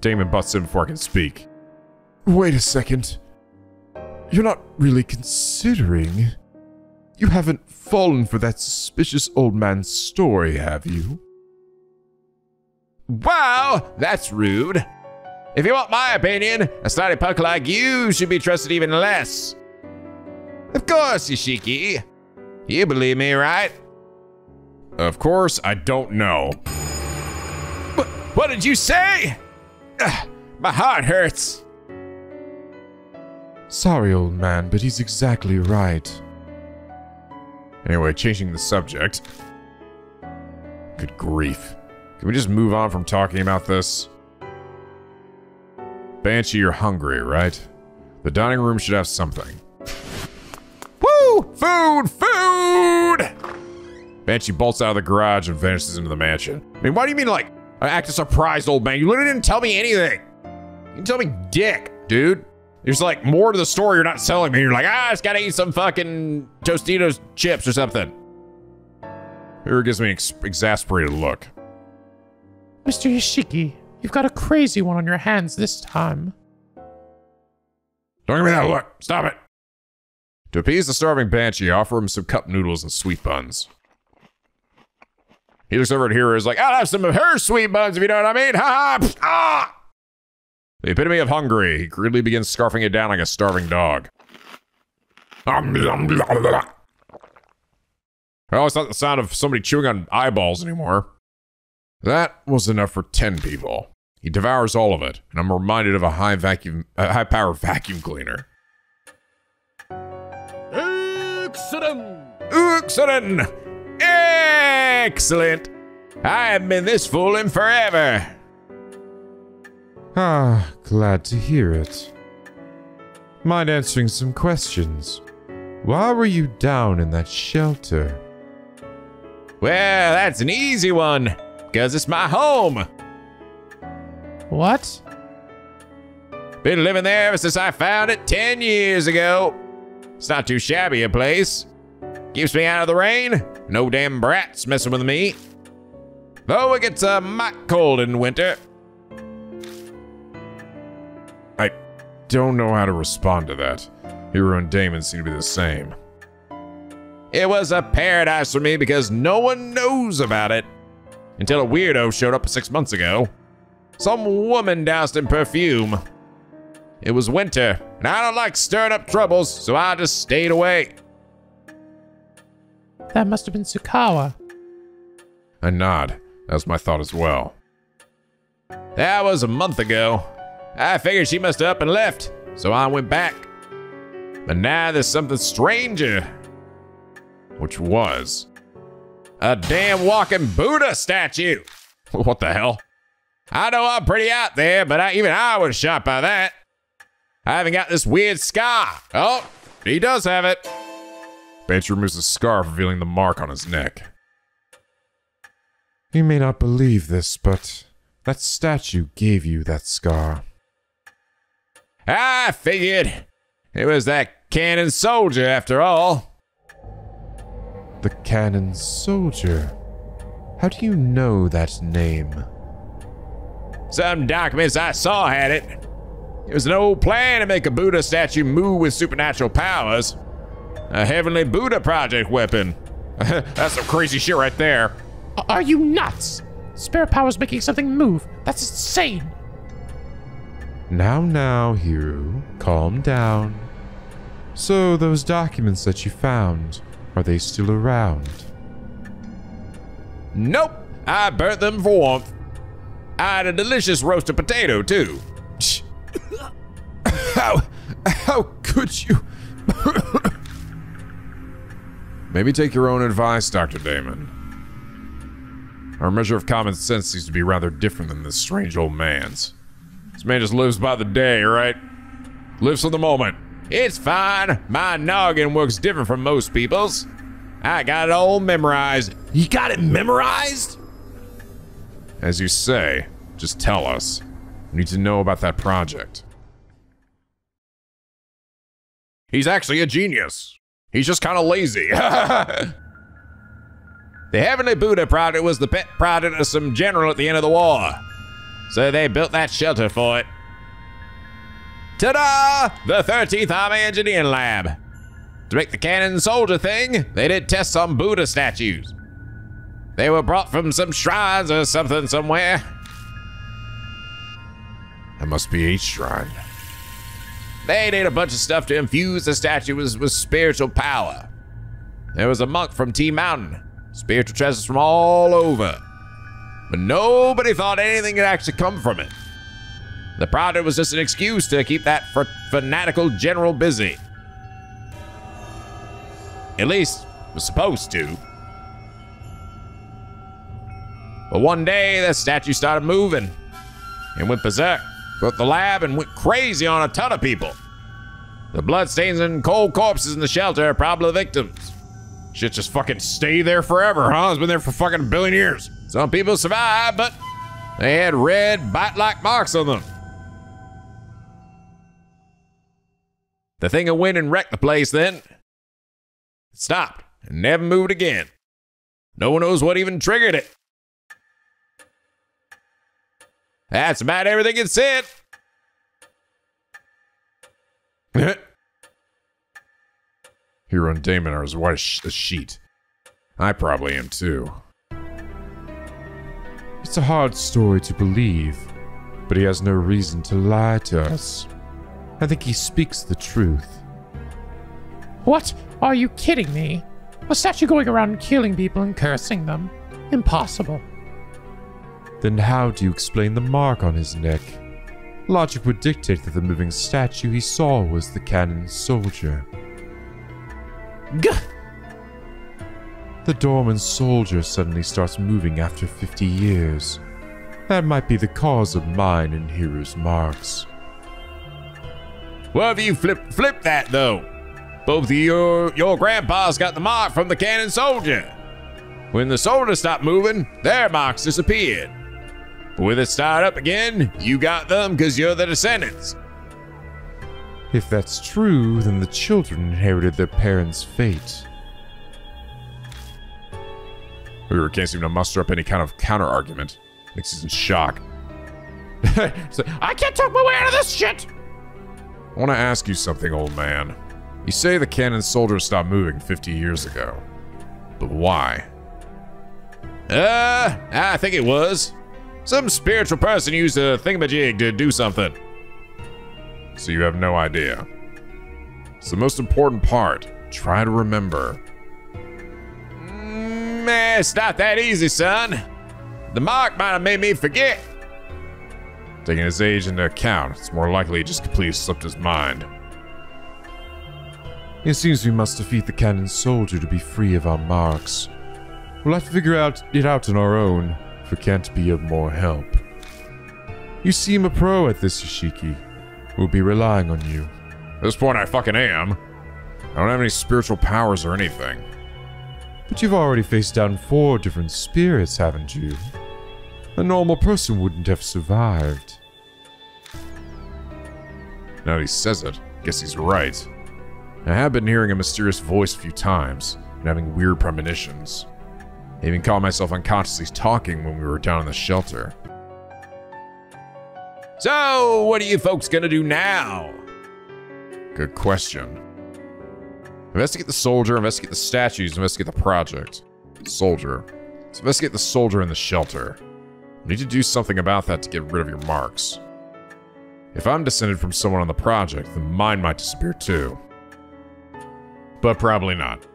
Damon busts in before I can speak. Wait a second. You're not really considering. You haven't fallen for that suspicious old man's story, have you? Wow, that's rude. If you want my opinion, a snotty punk like you should be trusted even less. Of course, Yashiki. You believe me, right? Of course, I don't know. But What did you say? Ugh, my heart hurts. Sorry, old man, but he's exactly right. Anyway, changing the subject. Good grief. Can we just move on from talking about this? Banshee, you're hungry, right? The dining room should have something. Woo! Food! Food! Banshee bolts out of the garage and vanishes into the mansion. I mean, why do you mean, like, I act a surprised old man? You literally didn't tell me anything. You didn't tell me dick, dude. There's like more to the story you're not selling me. You're like, ah, I just gotta eat some fucking Tostitos chips or something. Here gives me an ex- exasperated look. Mr. Yashiki, you've got a crazy one on your hands this time. Don't give me that look. Stop it. To appease the starving banshee, offer him some cup noodles and sweet buns. He looks over at Hiro is like, I'll have some of her sweet buns if you know what I mean. Ha ha! Ah! The epitome of hungry. He greedily begins scarfing it down like a starving dog. Well, it's not the sound of somebody chewing on eyeballs anymore. That was enough for 10 people. He devours all of it, and I'm reminded of a high vacuum, a high power vacuum cleaner. Excellent! Excellent! Excellent! I haven't been this full in forever. Ah, glad to hear it. Mind answering some questions? Why were you down in that shelter? Well, that's an easy one, because it's my home. What? Been living there ever since I found it 10 years ago. It's not too shabby a place. Keeps me out of the rain. No damn brats messing with me. Though it gets uh, might cold in winter. I don't know how to respond to that. Hiro and Damon seem to be the same. It was a paradise for me because no one knows about it. Until a weirdo showed up six months ago. Some woman doused in perfume. It was winter, and I don't like stirring up troubles, so I just stayed away. That must have been Tsukawa. I nod. That was my thought as well. That was a month ago. I figured she must have up and left, so I went back. But now there's something stranger. Which was. A damn walking Buddha statue. What the hell? I know I'm pretty out there, but I, even I was shocked by that. I haven't got this weird scar. Oh, he does have it. Banshee removes the scarf, revealing the mark on his neck. You may not believe this, but that statue gave you that scar. Ah, I figured it was that cannon soldier after all. The cannon soldier. How do you know that name? Some documents I saw had it. It was an old plan to make a Buddha statue move with supernatural powers. A heavenly Buddha project weapon. That's some crazy shit right there. Are you nuts? Spare powers making something move. That's insane. Now, now, Hiro, calm down. So, those documents that you found, are they still around? Nope, I burnt them for warmth. I had a delicious roasted potato, too. How? How could you? Maybe take your own advice, Dr. Damon. Our measure of common sense seems to be rather different than this strange old man's. This man just lives by the day, right? Lives for the moment. It's fine. My noggin works different from most people's. I got it all memorized. You got it memorized? As you say, just tell us. We need to know about that project. He's actually a genius. He's just kind of lazy. The Heavenly Buddha project was the pet project of some general at the end of the war. So they built that shelter for it. Ta-da! The 13th Army Engineering Lab. To make the cannon soldier thing, they did tests on Buddha statues. They were brought from some shrines or something somewhere. that must be a shrine. They did a bunch of stuff to infuse the statues with spiritual power. There was a monk from T Mountain, spiritual treasures from all over. but nobody thought anything could actually come from it. The project was just an excuse to keep that fanatical general busy. At least, was supposed to. But one day, the statue started moving and went berserk, built the lab, and went crazy on a ton of people. The bloodstains and cold corpses in the shelter are probably the victims. Shit just fucking stay there forever, huh? It's been there for fucking a billion years. Some people survived, but they had red, bite like marks on them. The thing went and wrecked the place then. It stopped and never moved again. No one knows what even triggered it. That's about everything it said. Hiro and Damon are as white as a sheet. I probably am too. It's a hard story to believe, but he has no reason to lie to us. I think he speaks the truth. What? Are you kidding me? A statue going around killing people and cursing them? Impossible. Then how do you explain the mark on his neck? Logic would dictate that the moving statue he saw was the cannon soldier. Gah! The dormant soldier suddenly starts moving after 50 years. That might be the cause of mine and Hiro's marks. Well, if you flip flip that though, both of your your grandpas got the mark from the cannon soldier. When the soldier stopped moving, their marks disappeared. But a it started up again, you got them because you're the descendants. If that's true, then the children inherited their parents' fate. Hiro can't seem to muster up any kind of counter argument. Thinks he's in shock. So, I can't talk my way out of this shit! I want to ask you something, old man. You say the cannon soldiers stopped moving 50 years ago. But why? Uh, I think it was. Some spiritual person used a thingamajig to do something. So you have no idea. It's the most important part. Try to remember. Mm, eh, it's not that easy, son. The mark might have made me forget. Taking his age into account, it's more likely he just completely slipped his mind. It seems we must defeat the cannon soldier to be free of our marks. We'll have to figure out it out on our own, if we can't be of more help. You seem a pro at this, Yashiki. We'll be relying on you. At this point, I fucking am. I don't have any spiritual powers or anything. But you've already faced down four different spirits, haven't you? A normal person wouldn't have survived. Now that he says it, guess he's right. I have been hearing a mysterious voice a few times and having weird premonitions. I even caught myself unconsciously talking when we were down in the shelter. So, what are you folks gonna do now? Good question. Investigate the soldier, investigate the statues, investigate the project. Soldier. Let's investigate the soldier in the shelter. We need to do something about that to get rid of your marks. If I'm descended from someone on the project, then mine might disappear too. But probably not.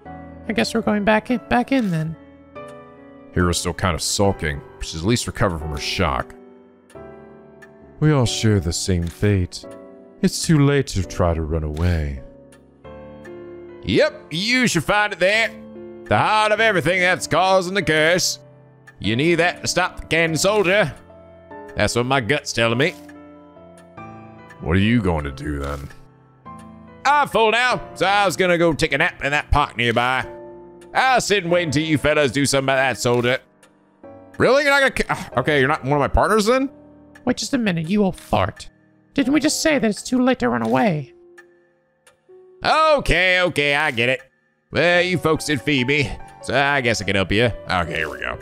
I guess we're going back in, back in then. Hiro's still kind of sulking, but she's at least recovered from her shock. We all share the same fate. It's too late to try to run away. Yep, you should find it there. The heart of everything that's causing the curse. You need that to stop the cannon soldier. That's what my gut's telling me. What are you going to do then? I'm full now, so I was gonna go take a nap in that park nearby. I'll sit and wait until you fellas do something about that soldier. Really? You're not gonna. ah, Okay, you're not one of my partners then? Wait just a minute, you old fart. Didn't we just say that it's too late to run away? Okay, okay, I get it. Well, you folks did feed me, so I guess I can help you. Okay, here we go.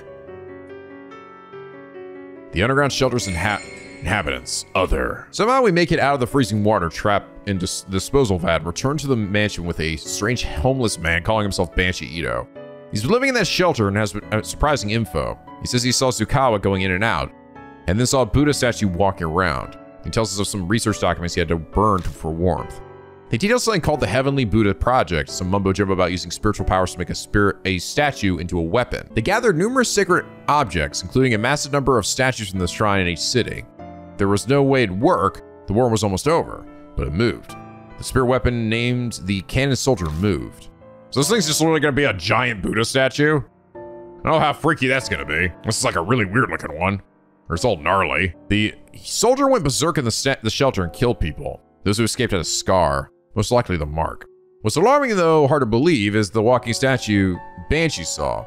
The underground shelter's inha- inhabitants. Other. Somehow we make it out of the freezing water trap in dis- disposal vat return to the mansion with a strange homeless man calling himself Banshee Ito. He's been living in that shelter and has surprising info. He says he saw Tsukawa going in and out, and then saw a Buddha statue walking around. He tells us of some research documents he had to burn for warmth. They detail something called the Heavenly Buddha Project, some mumbo jumbo about using spiritual powers to make a spirit a statue into a weapon. They gathered numerous sacred objects, including a massive number of statues from the shrine in each city. There was no way it'd work, the war was almost over, but it moved. The spear weapon named the Cannon Soldier moved. So this thing's just literally gonna be a giant Buddha statue? I don't know how freaky that's gonna be. This is like a really weird looking one. Or it's all gnarly. The soldier went berserk in the, the shelter and killed people. Those who escaped had a scar, most likely the mark. What's alarming, though, hard to believe, is the walking statue Banshee saw.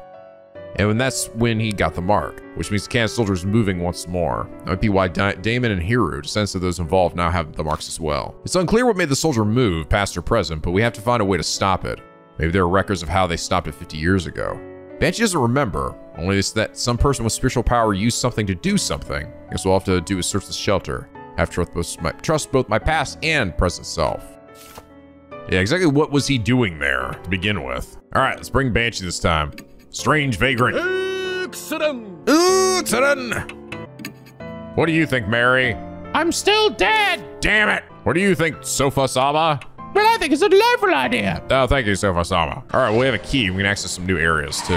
And that's when he got the mark, which means the Cannon Soldier is moving once more. That might be why da- Damon and Hiro, sense of those involved, now have the marks as well. It's unclear what made the soldier move, past or present, but we have to find a way to stop it. Maybe there are records of how they stopped it 50 years ago. Banshee doesn't remember, only it's that some person with spiritual power used something to do something. I guess we'll have to do is search the shelter. I have to trust both my, trust both my past and present self. Yeah, exactly what was he doing there to begin with? All right, let's bring Banshee this time. Strange vagrant. Excellent. Ooh. What do you think, Mary? I'm still dead. Damn it! What do you think, Sofa Sama? Well, I think it's a delightful idea. Oh, thank you, Sofa Sama. All right, well, we have a key. We can access some new areas too.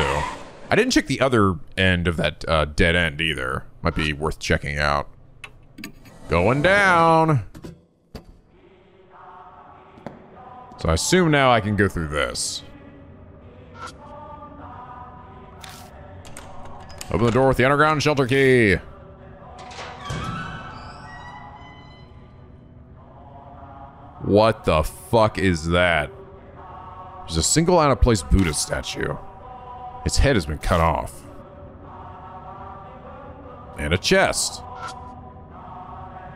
I didn't check the other end of that uh, dead end either. Might be worth checking out. Going down. So I assume now I can go through this. Open the door with the underground shelter key. What the fuck is that? There's a single out of place Buddha statue. Its head has been cut off. And a chest.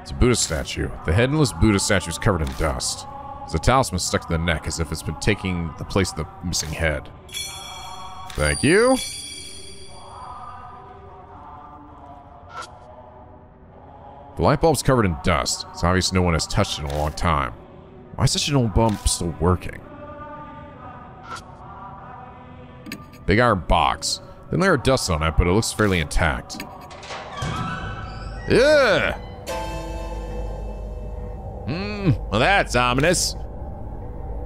It's a Buddha statue. The headless Buddha statue is covered in dust. There's a talisman stuck to the neck as if it's been taking the place of the missing head. Thank you. The light bulb's covered in dust. It's obvious no one has touched it in a long time. Why is such an old bulb still working? Big iron box. Thin layer of dust on it, but it looks fairly intact. Ugh! Hmm, well that's ominous.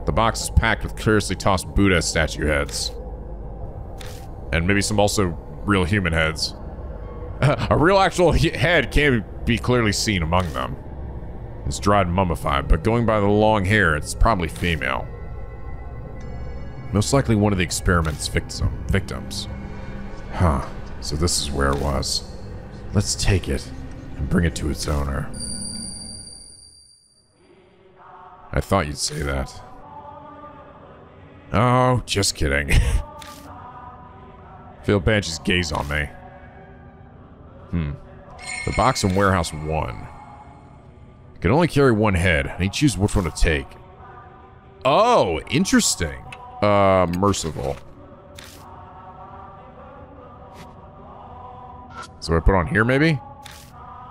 The box is packed with curiously tossed Buddha statue heads. And maybe some also real human heads. a real actual head can be clearly seen among them. It's dried and mummified, but going by the long hair, it's probably female. Most likely one of the experiment's victim, victims. Huh, so this is where it was. Let's take it and bring it to its owner. I thought you'd say that. Oh, just kidding. Feel Banshee's gaze on me. Hmm. The box in Warehouse 1. Can only carry one head. I need to choose which one to take. Oh, interesting. Uh, merciful. So I put on here, maybe?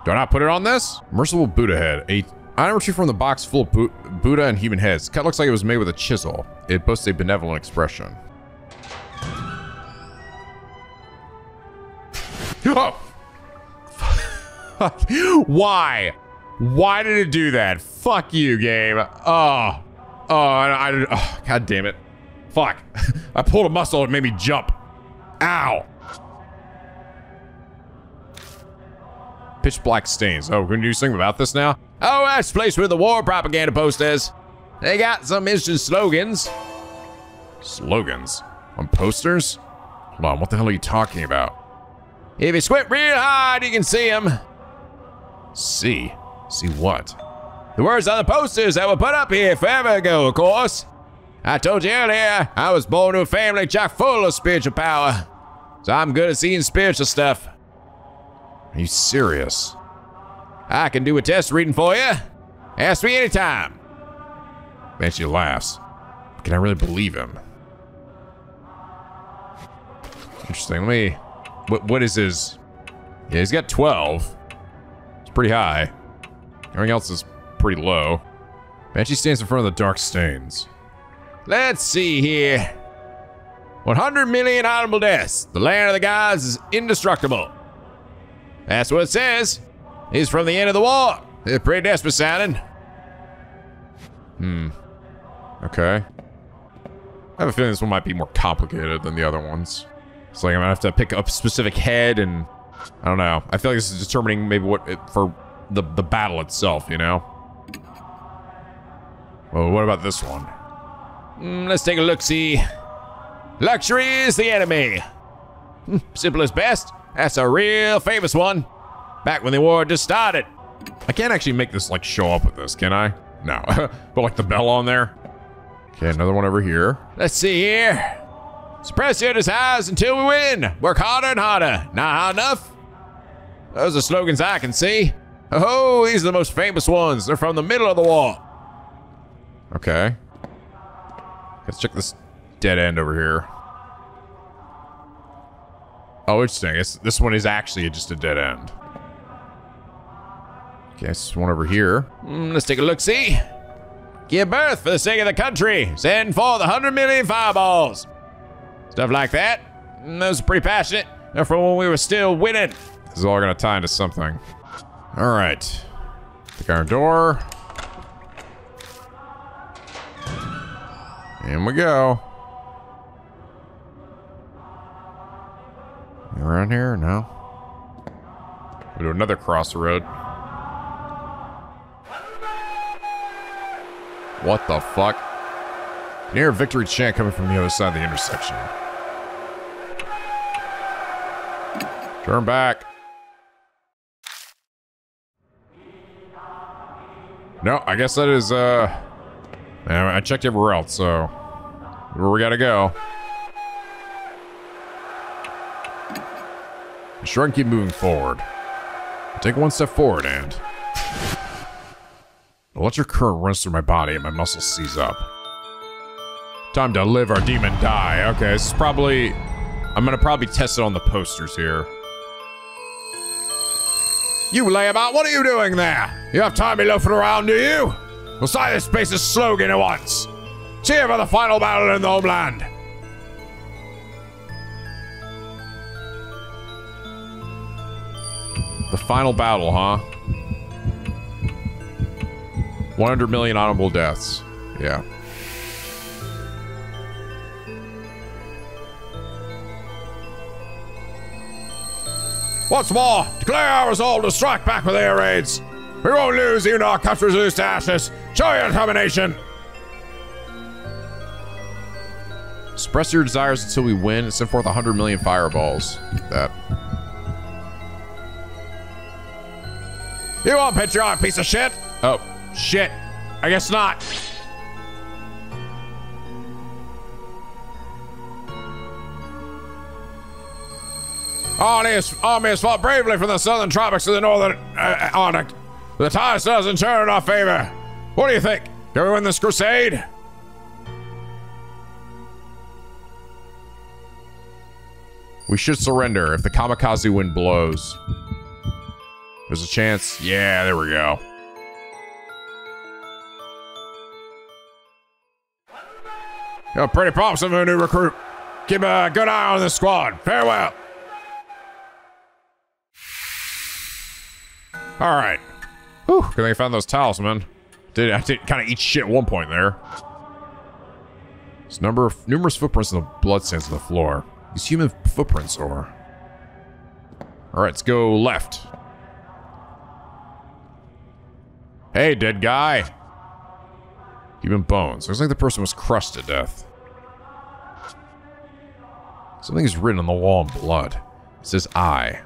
Do I not put it on this? Merciful Buddha head. A item retrieved from the box full of Bu- Buddha and human heads. Cut looks like it was made with a chisel. It boasts a benevolent expression. Oh! Why? Why did it do that? Fuck you, game. Oh. Oh, I, I oh, God damn it. Fuck. I pulled a muscle and made me jump. Ow. Pitch black stains. Oh, we're gonna do something about this now? Oh, that's the place where the war propaganda post is. They got some instant slogans. Slogans? On posters? Hold on, what the hell are you talking about? If you squint real hard, you can see them. See? See what? The words on the posters that were put up here forever ago, of course. I told you earlier, I was born to a family chock full of spiritual power. So I'm good at seeing spiritual stuff. Are you serious? I can do a test reading for you. Ask me anytime. Banshee laughs. Can I really believe him? Interesting. Let me. What what is his? Yeah, he's got 12. It's pretty high. Everything else is pretty low. Banshee stands in front of the dark stains. Let's see here. 100 million honorable deaths. The land of the gods is indestructible. That's what it says. He's from the end of the war. They're pretty desperate sounding. Hmm. Okay. I have a feeling this one might be more complicated than the other ones. It's like I'm gonna have to pick up a specific head and I don't know. I feel like this is determining maybe what it, for the the battle itself, you know. Well, what about this one? Mm, let's take a look. See, luxury is the enemy. Hmm, Simple as best. That's a real famous one. Back when the war just started. I can't actually make this like show up with this, can I? No. but like the bell on there. Okay, another one over here. Let's see here. Suppress your desires until we win. Work harder and harder. Not hard enough. Those are slogans I can see. Oh, these are the most famous ones. They're from the middle of the war. Okay. Let's check this dead end over here. Oh, interesting. It's, this one is actually just a dead end. Okay, this one over here. Mm, let's take a look. See. Give birth for the sake of the country. Send for the hundred million fireballs. Stuff like that. Mm, Those are pretty passionate. They're from when we were still winning. This is all gonna tie into something. All right. The iron door. In we go. You around here? No. We do another crossroad. What the fuck? A victory chant coming from the other side of the intersection. Turn back. No, I guess that is, uh... I checked everywhere else, so... Where we gotta go. Sure and keep moving forward. Take one step forward and... Electric current runs through my body and my muscles seize up. Time to live or demon die. Okay, this is probably... I'm gonna probably test it on the posters here. You layabout, what are you doing there? You have time to be loafing around, do you? We'll sign this space's slogan at once. Cheer for the final battle in the homeland. The final battle, huh? 100 million honorable deaths. Yeah. Once more, declare our resolve to strike back with air raids. We won't lose even our countries lose to ashes. Show your determination. Suppress your desires until we win and send forth 100 million fireballs. That. You won't patriotic piece of shit? Oh, shit. I guess not. Armies, armies fought bravely from the southern tropics to the northern uh, Arctic. The tide doesn't turn in our favor. What do you think? Can we win this crusade? We should surrender if the kamikaze wind blows. There's a chance. Yeah, there we go. You're pretty promising a new recruit. Keep a good eye on this squad. Farewell. All right. Whew. Good thing I found those talisman. Did I did kind of eat shit at one point there. There's number of numerous footprints in the blood stains on the floor. These human footprints or. All right, let's go left. Hey, dead guy. Human bones. Looks like the person was crushed to death. Something is written on the wall in blood. It says I.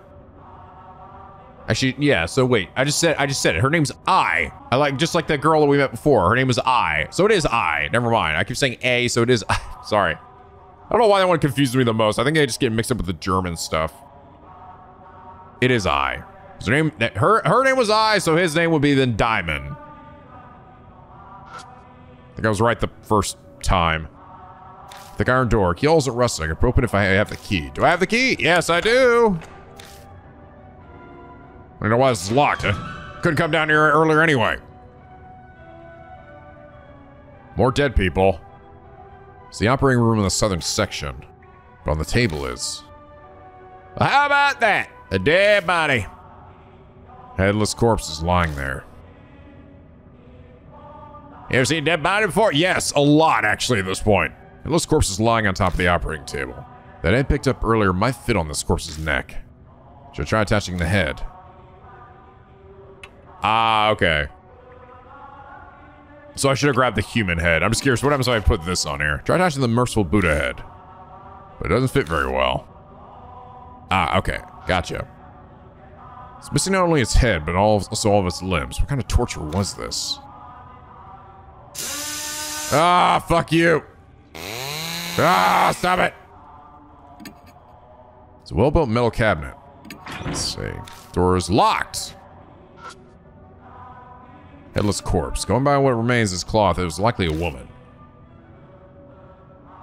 Actually, yeah. So wait, I just said I just said it. Her name's I. I like just like that girl that we met before. Her name was I. So it is I. Never mind. I keep saying A, so it is. I. Sorry. I don't know why that one confused me the most. I think I just get mixed up with the German stuff. It is I. His name. Her her name was I, so his name would be then Diamond. I think I was right the first time. The iron door. Key isn't rusted. I can open if I have the key. Do I have the key? Yes, I do. I know why is locked. Huh? Couldn't come down here earlier anyway. More dead people. It's the operating room in the southern section. But on the table is... How about that? A dead body. Headless corpse is lying there. You ever seen a dead body before? Yes, a lot actually at this point. Headless corpse is lying on top of the operating table. That I picked up earlier might fit on this corpse's neck. Should try attaching the head? Ah, okay. So I should have grabbed the human head. I'm just curious, what happens if I put this on here? Try attaching the merciful Buddha head. But it doesn't fit very well. Ah, okay. Gotcha. It's missing not only its head, but all, also all of its limbs. What kind of torture was this? Ah, fuck you. Ah, stop it. It's a well-built metal cabinet. Let's see. Door is locked. Headless corpse. Going by what remains this cloth, it was likely a woman.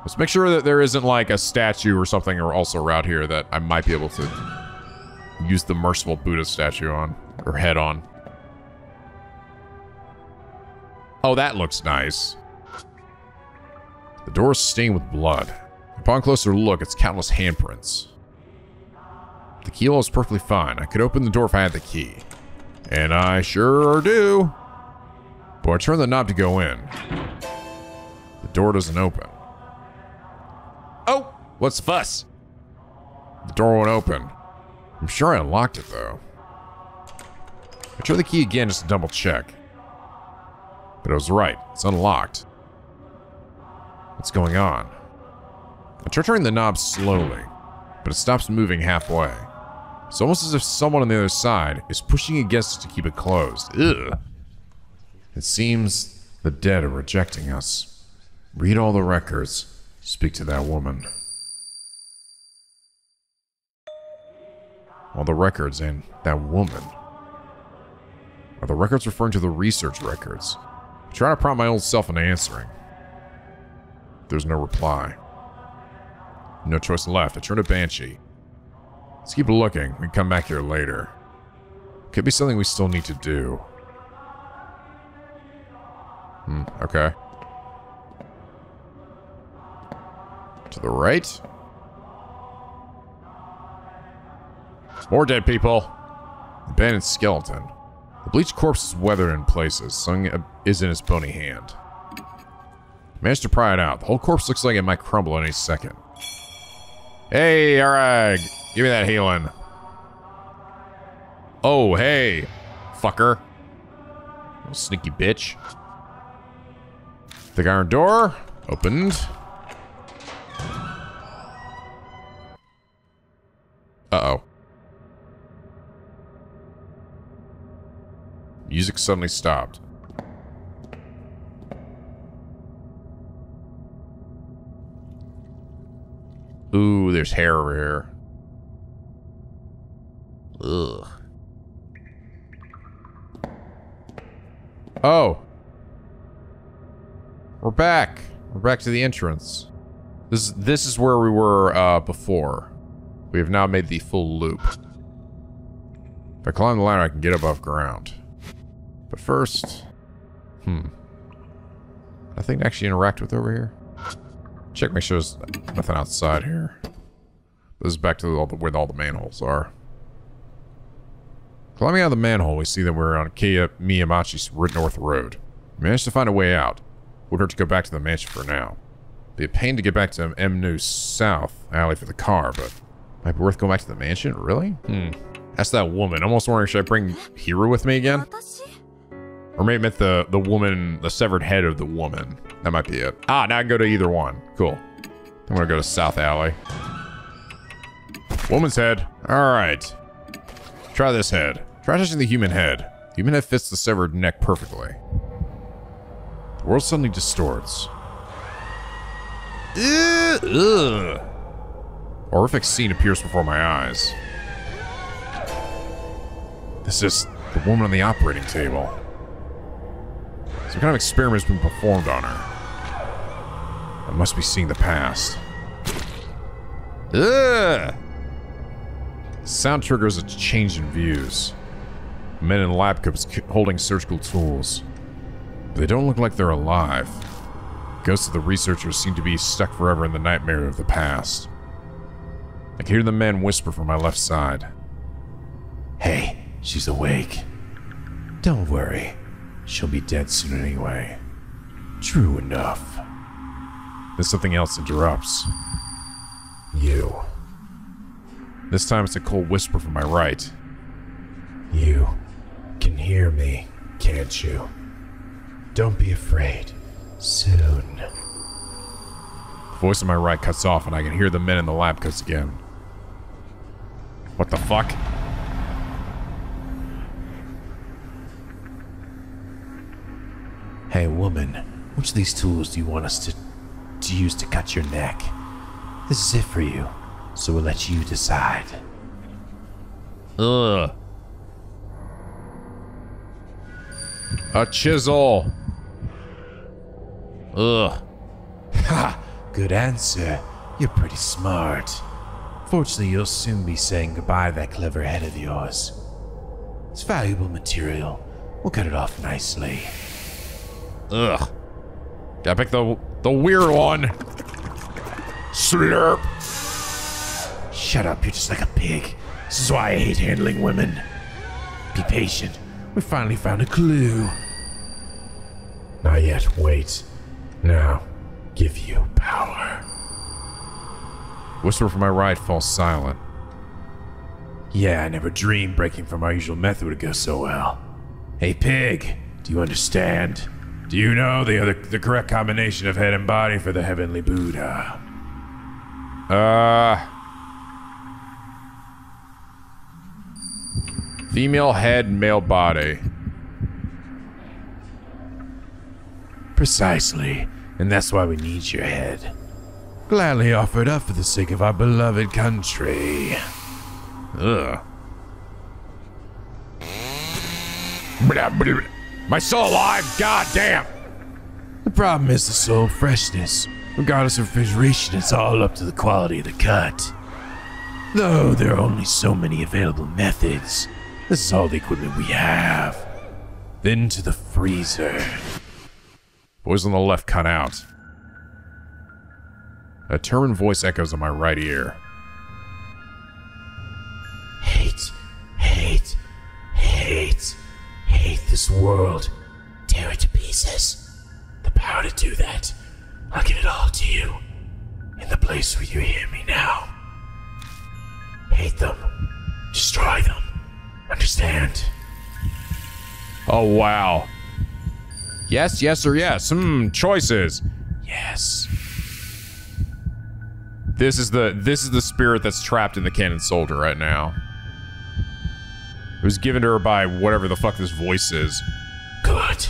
Let's make sure that there isn't like a statue or something or also around here that I might be able to use the merciful Buddha statue on. Or head on. Oh, that looks nice. The door is stained with blood. Upon closer look, it's countless handprints. The keyhole is perfectly fine. I could open the door if I had the key. And I sure do. But I turn the knob to go in. The door doesn't open. Oh, what's the fuss? The door won't open. I'm sure I unlocked it though. I try the key again just to double check. But I was right. It's unlocked. What's going on? I try turning the knob slowly, but it stops moving halfway. It's almost as if someone on the other side is pushing against it to keep it closed. Ugh. It seems the dead are rejecting us. Read all the records. Speak to that woman. All the records and that woman. Are the records referring to the research records? I try to prompt my old self into answering. There's no reply. No choice left. I turn to Banshee. Let's keep looking. We can come back here later. Could be something we still need to do. Hmm, okay. To the right? More dead people. Abandoned skeleton. The bleached corpse is weathered in places. Something is in its bony hand. Managed to pry it out. The whole corpse looks like it might crumble any second. Hey, Arag! Give me that healing. Oh, hey, fucker. Little sneaky bitch. The iron door opened. Uh-oh. Music suddenly stopped. Ooh, there's hair over here. Ugh. Oh. We're back. We're back to the entrance. This this is where we were uh, before. We have now made the full loop. If I climb the ladder, I can get above ground. But first, hmm. Nothing to actually interact with over here. Check, make sure there's nothing outside here. This is back to all the, where all the manholes are. Climbing out of the manhole, we see that we're on Kia Miyamachi North Road. We managed to find a way out. Would hurt to go back to the mansion for now. Be a pain to get back to M New South alley for the car, but might be worth going back to the mansion. Really? Hmm. That's that woman. I'm almost wondering, should I bring Hiro with me again? Or maybe meant the the woman, the severed head of the woman. That might be it. Ah, now I can go to either one. Cool. I'm gonna go to South Alley. Woman's head. All right. Try this head. Try touching the human head. human head fits the severed neck perfectly. The world suddenly distorts. Ugh, ugh. Horrific scene appears before my eyes. This is the woman on the operating table. Some kind of experiment has been performed on her. I must be seeing the past. Ugh! Sound triggers a change in views. Men in lab coats holding surgical tools. They don't look like they're alive. Ghosts of the researchers seem to be stuck forever in the nightmare of the past. I can hear the man whisper from my left side. Hey, she's awake. Don't worry. She'll be dead soon anyway. True enough. Then something else interrupts. You. This time it's a cold whisper from my right. You can hear me, can't you? Don't be afraid. Soon. The voice on my right cuts off and I can hear the men in the lab cuts again. What the fuck? Hey, woman, which of these tools do you want us to, to use to cut your neck? This is it for you, so we'll let you decide. Ugh. A chisel. Ugh. Ha! Good answer. You're pretty smart. Fortunately, you'll soon be saying goodbye to that clever head of yours. It's valuable material. We'll cut it off nicely. Ugh. Gotta pick the the weird one. Slurp. Shut up, you're just like a pig. This is why I hate handling women. Be patient. We finally found a clue. Not yet, wait. Now, give you power. Whisper from my right falls silent. Yeah, I never dreamed breaking from our usual method would go so well. Hey, pig, do you understand? Do you know the other, the correct combination of head and body for the heavenly Buddha? Uh. Female head, male body. Precisely, and that's why we need your head. Gladly offered up for the sake of our beloved country. Ugh. My soul alive, god damn! The problem is the soul freshness. Regardless of refrigeration, it's all up to the quality of the cut. Though there are only so many available methods, this is all the equipment we have. Then to the freezer. Voice on the left cut out. A determined voice echoes in my right ear. Hate, hate, hate, hate this world. Tear it to pieces. The power to do that. I'll give it all to you. In the place where you hear me now. Hate them. Destroy them. Understand? Oh wow. Yes, yes, or yes. Hmm, choices. Yes. This is the this is the spirit that's trapped in the cannon soldier right now. It was given to her by whatever the fuck this voice is. Good.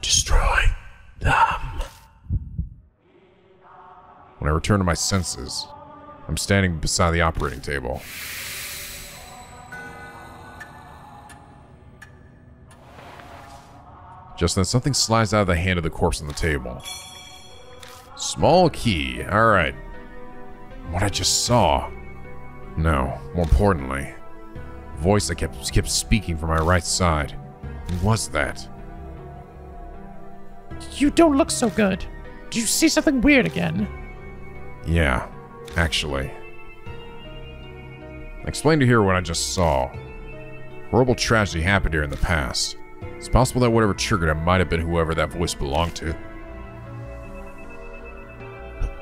Destroy them. When I return to my senses, I'm standing beside the operating table. Just then, something slides out of the hand of the corpse on the table. Small key. Alright. What I just saw. No, more importantly, voice that kept, kept speaking from my right side. Who was that? You don't look so good. Did you see something weird again? Yeah, actually. Explain to her what I just saw. Horrible tragedy happened here in the past. It's possible that whatever triggered it might have been whoever that voice belonged to.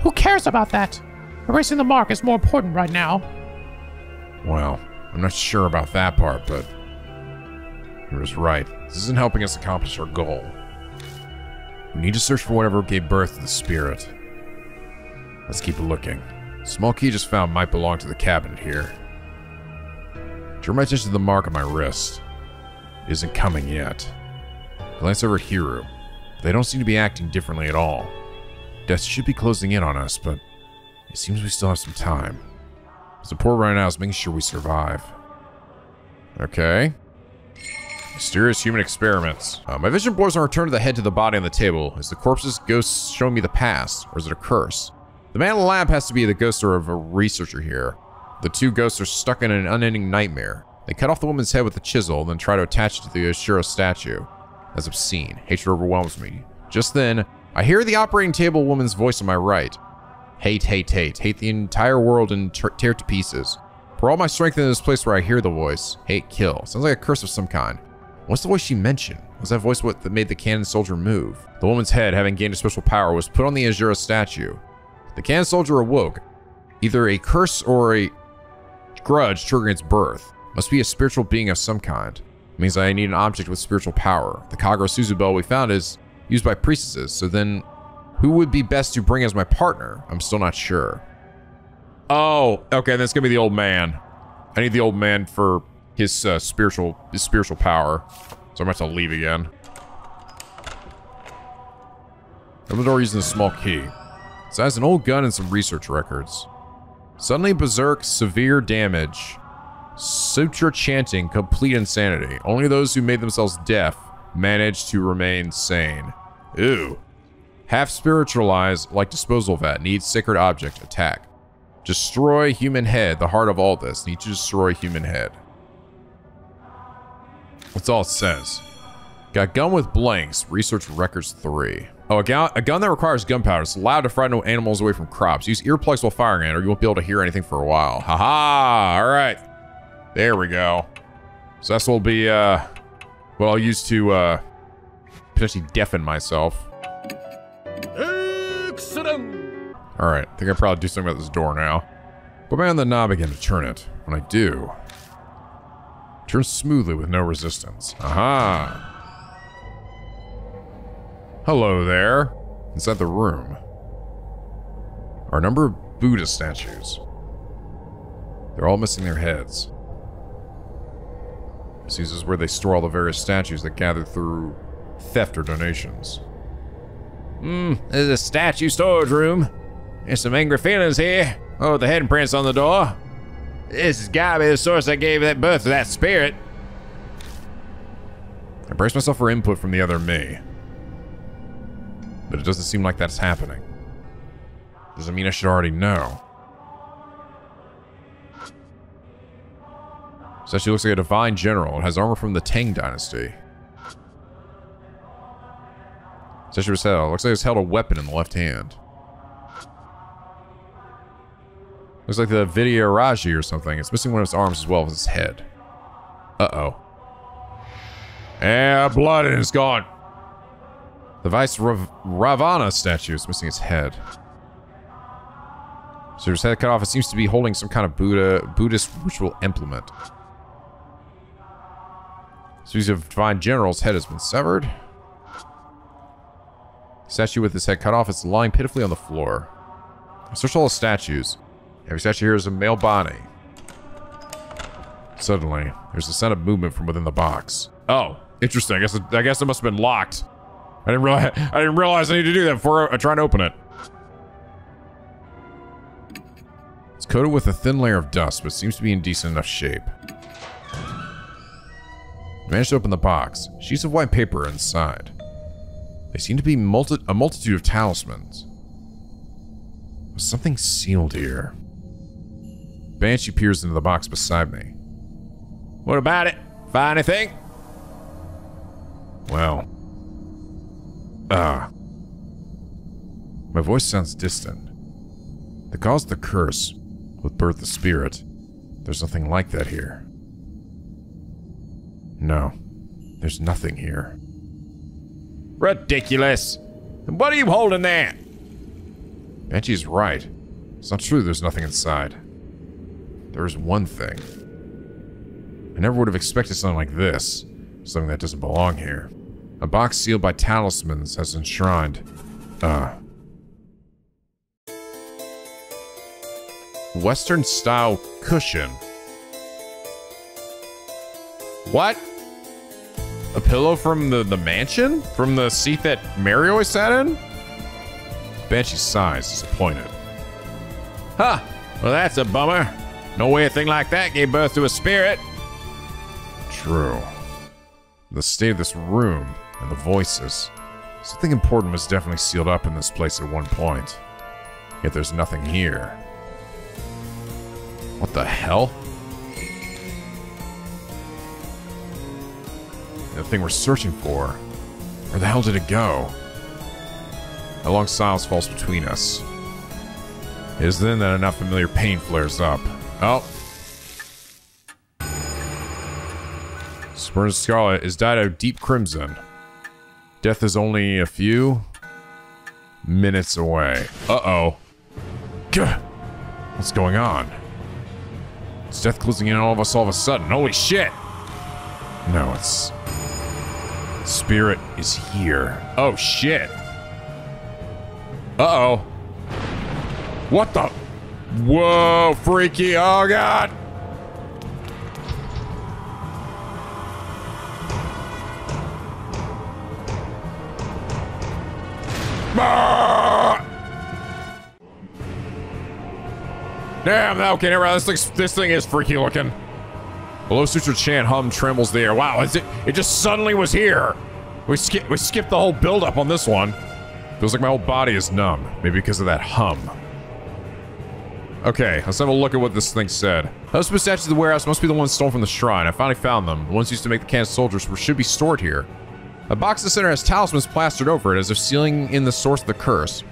Who cares about that? Erasing the mark is more important right now. Well, I'm not sure about that part, but he was right. This isn't helping us accomplish our goal. We need to search for whatever gave birth to the spirit. Let's keep looking. Small key just found might belong to the cabinet here. Draw my attention to the mark on my wrist. Isn't coming yet. Glance over at Hiro. They don't seem to be acting differently at all. Death should be closing in on us, but it seems we still have some time. Support right now is making sure we survive. Okay. Mysterious human experiments. Uh, my vision blurs on return to the head to the body on the table. Is the corpse's ghost showing me the past, or is it a curse? The man in the lab has to be the ghost of a researcher here. The two ghosts are stuck in an unending nightmare. They cut off the woman's head with a chisel, then try to attach it to the Ashura statue. That's obscene. Hatred overwhelms me. Just then, I hear the operating table woman's voice on my right. Hate, hate, hate. Hate the entire world and tear it to pieces. Pour all my strength into this place where I hear the voice. Hate, kill. Sounds like a curse of some kind. What's the voice she mentioned? Was that voice what that made the cannon soldier move? The woman's head, having gained a special power, was put on the Ashura statue. The cannon soldier awoke. Either a curse or a grudge triggering its birth. Must be a spiritual being of some kind. means I need an object with spiritual power. The Kagura Suzu Bell we found is used by priestesses, so then who would be best to bring as my partner? I'm still not sure. Oh, okay, that's gonna be the old man. I need the old man for his uh, spiritual his spiritual power. So I'm about to leave again. The door using a small key. It has an old gun and some research records. Suddenly berserk, severe damage. Sutra chanting, complete insanity. Only those who made themselves deaf managed to remain sane. Ooh. Half spiritualized, like disposal vat. Needs sacred object. Attack. Destroy human head. The heart of all this. Need to destroy human head. That's all it says. Got gun with blanks. Research records three. Oh, a gun, a gun that requires gunpowder. It's allowed to frighten animals away from crops. Use earplugs while firing it, or you won't be able to hear anything for a while. Haha! All right. There we go. So this will be, uh, what I'll use to, uh, potentially deafen myself. Excellent. All right, I think I probably do something about this door now. Put my on the knob again to turn it. When I do, turn smoothly with no resistance. Aha! Hello there. Inside the room are a number of Buddha statues. They're all missing their heads. This is where they store all the various statues that gathered through theft or donations. Hmm, this is a statue storage room. There's some angry feelings here. Oh, the handprints on the door. This has gotta be the source that gave that birth to that spirit. I brace myself for input from the other me. But it doesn't seem like that's happening. Doesn't mean I should already know. Statue looks like a divine general. It has armor from the Tang dynasty. Statue was held. Looks like it's held a weapon in the left hand. Looks like the Vidya Raji or something. It's missing one of its arms as well as its head. Uh-oh. Yeah, blood and it's gone. The Vice Rav Ravana statue is missing its head. So his head cut off. It seems to be holding some kind of Buddha Buddhist ritual implement. Species of Divine General's head has been severed. Statue with his head cut off is lying pitifully on the floor. Search all the statues. Every statue here is a male body. Suddenly, there's a sound of movement from within the box. Oh, interesting. I guess it, I guess it must have been locked. I didn't realize I didn't realize I need to do that before I try and open it. It's coated with a thin layer of dust, but seems to be in decent enough shape. I managed to open the box. Sheets of white paper are inside. They seem to be multi a multitude of talismans. Was something sealed here? Banshee peers into the box beside me. What about it? Find anything? Well. Ah. My voice sounds distant. The cause of the curse with birth the spirit. There's nothing like that here. No. There's nothing here. Ridiculous. What are you holding there? Banshee's right. It's not true there's nothing inside. There's one thing. I never would have expected something like this. Something that doesn't belong here. A box sealed by talismans has enshrined. Uh. Western style cushion. What? A pillow from the, the mansion? From the seat that Mary always sat in? Banshee sighs, disappointed. Huh. Well, that's a bummer. No way a thing like that gave birth to a spirit. True. The state of this room and the voices. Something important was definitely sealed up in this place at one point. Yet there's nothing here. What the hell? The thing we're searching for. Where the hell did it go? A long silence falls between us. It is then that an unfamiliar pain flares up. Oh. Spurn's Scarlet is dyed a deep crimson. Death is only a few minutes away. Uh-oh. What's going on? Is death closing in on all of us all of a sudden? Holy shit! No, it's... Spirit is here. Oh, shit. Uh-oh. What the? Whoa, freaky. Oh, God. Ah! Damn, okay, never mind. This, looks, this thing is freaky looking. Below Sutra chant hum trembles the air. Wow, is it, it just suddenly was here. We, we skipped the whole buildup on this one. Feels like my whole body is numb. Maybe because of that hum. Okay, let's have a look at what this thing said. Those statues of the warehouse must be the ones stolen from the shrine. I finally found them. The ones used to make the cannon soldiers should be stored here. A box in the center has talismans plastered over it as if sealing in the source of the curse.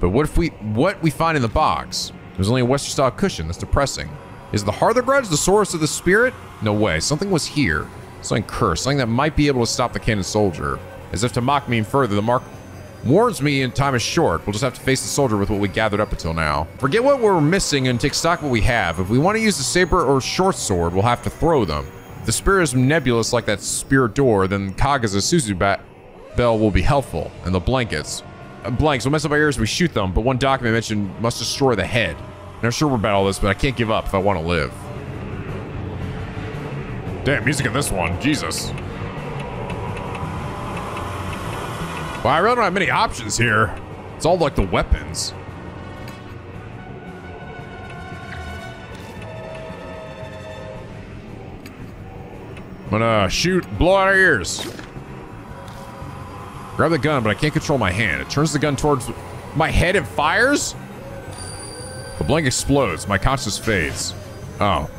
But what if we what we find in the box? There's only a Western style cushion. That's depressing. Is the Hearth of Grudge the source of the spirit? No way. Something was here. Something cursed. Something that might be able to stop the cannon soldier. As if to mock me further, the mark warns me and time is short. We'll just have to face the soldier with what we gathered up until now. Forget what we're missing and take stock what we have. If we want to use the saber or short sword, we'll have to throw them. If the spirit is nebulous like that spirit door, then Kaga's Suzu bat bell will be helpful, and the blankets. Uh, blanks will mess up our ears if we shoot them, but one document mentioned must destroy the head. I'm sure we're about all this, but I can't give up if I want to live. Damn, music in this one. Jesus. Well, I really don't have many options here. It's all like the weapons. I'm gonna uh, shoot, blow out our ears. Grab the gun, but I can't control my hand. It turns the gun towards my head and fires? The blank explodes. My consciousness fades. Oh.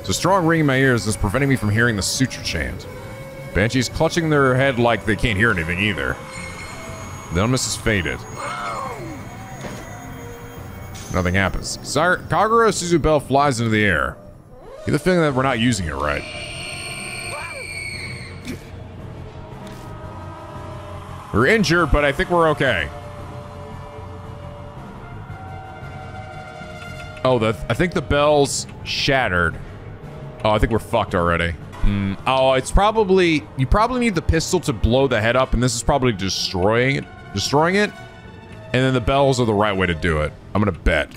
It's a strong ring in my ears that's preventing me from hearing the Sutra chant. Banshees clutching their head like they can't hear anything either. The illness is faded. Nothing happens. Kagura Suzu Bell flies into the air. Get the feeling that we're not using it right. We're injured, but I think we're okay. Oh, the I think the bell's shattered. Oh, I think we're fucked already. Mm, oh, it's probably you probably need the pistol to blow the head up, and this is probably destroying it, destroying it. And then the bells are the right way to do it. I'm gonna bet.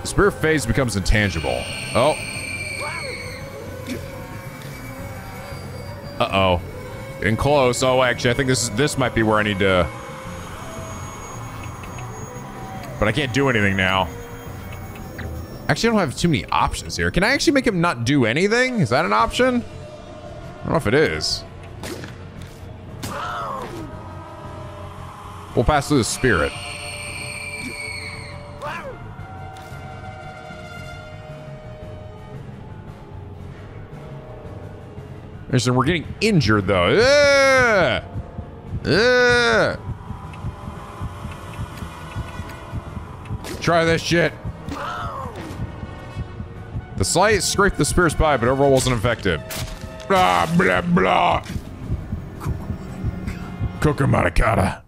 The spirit phase becomes intangible. Oh. Uh-oh. Getting close. Oh, actually, I think this is this might be where I need to... But I can't do anything now. Actually, I don't have too many options here. Can I actually make him not do anything? Is that an option? I don't know if it is. We'll pass through the spirit. Listen, we're getting injured though. Ugh! Ugh! Try this shit. The slight scraped the spirit's by, but overall wasn't effective. Blah, blah, blah. Kukumatakata.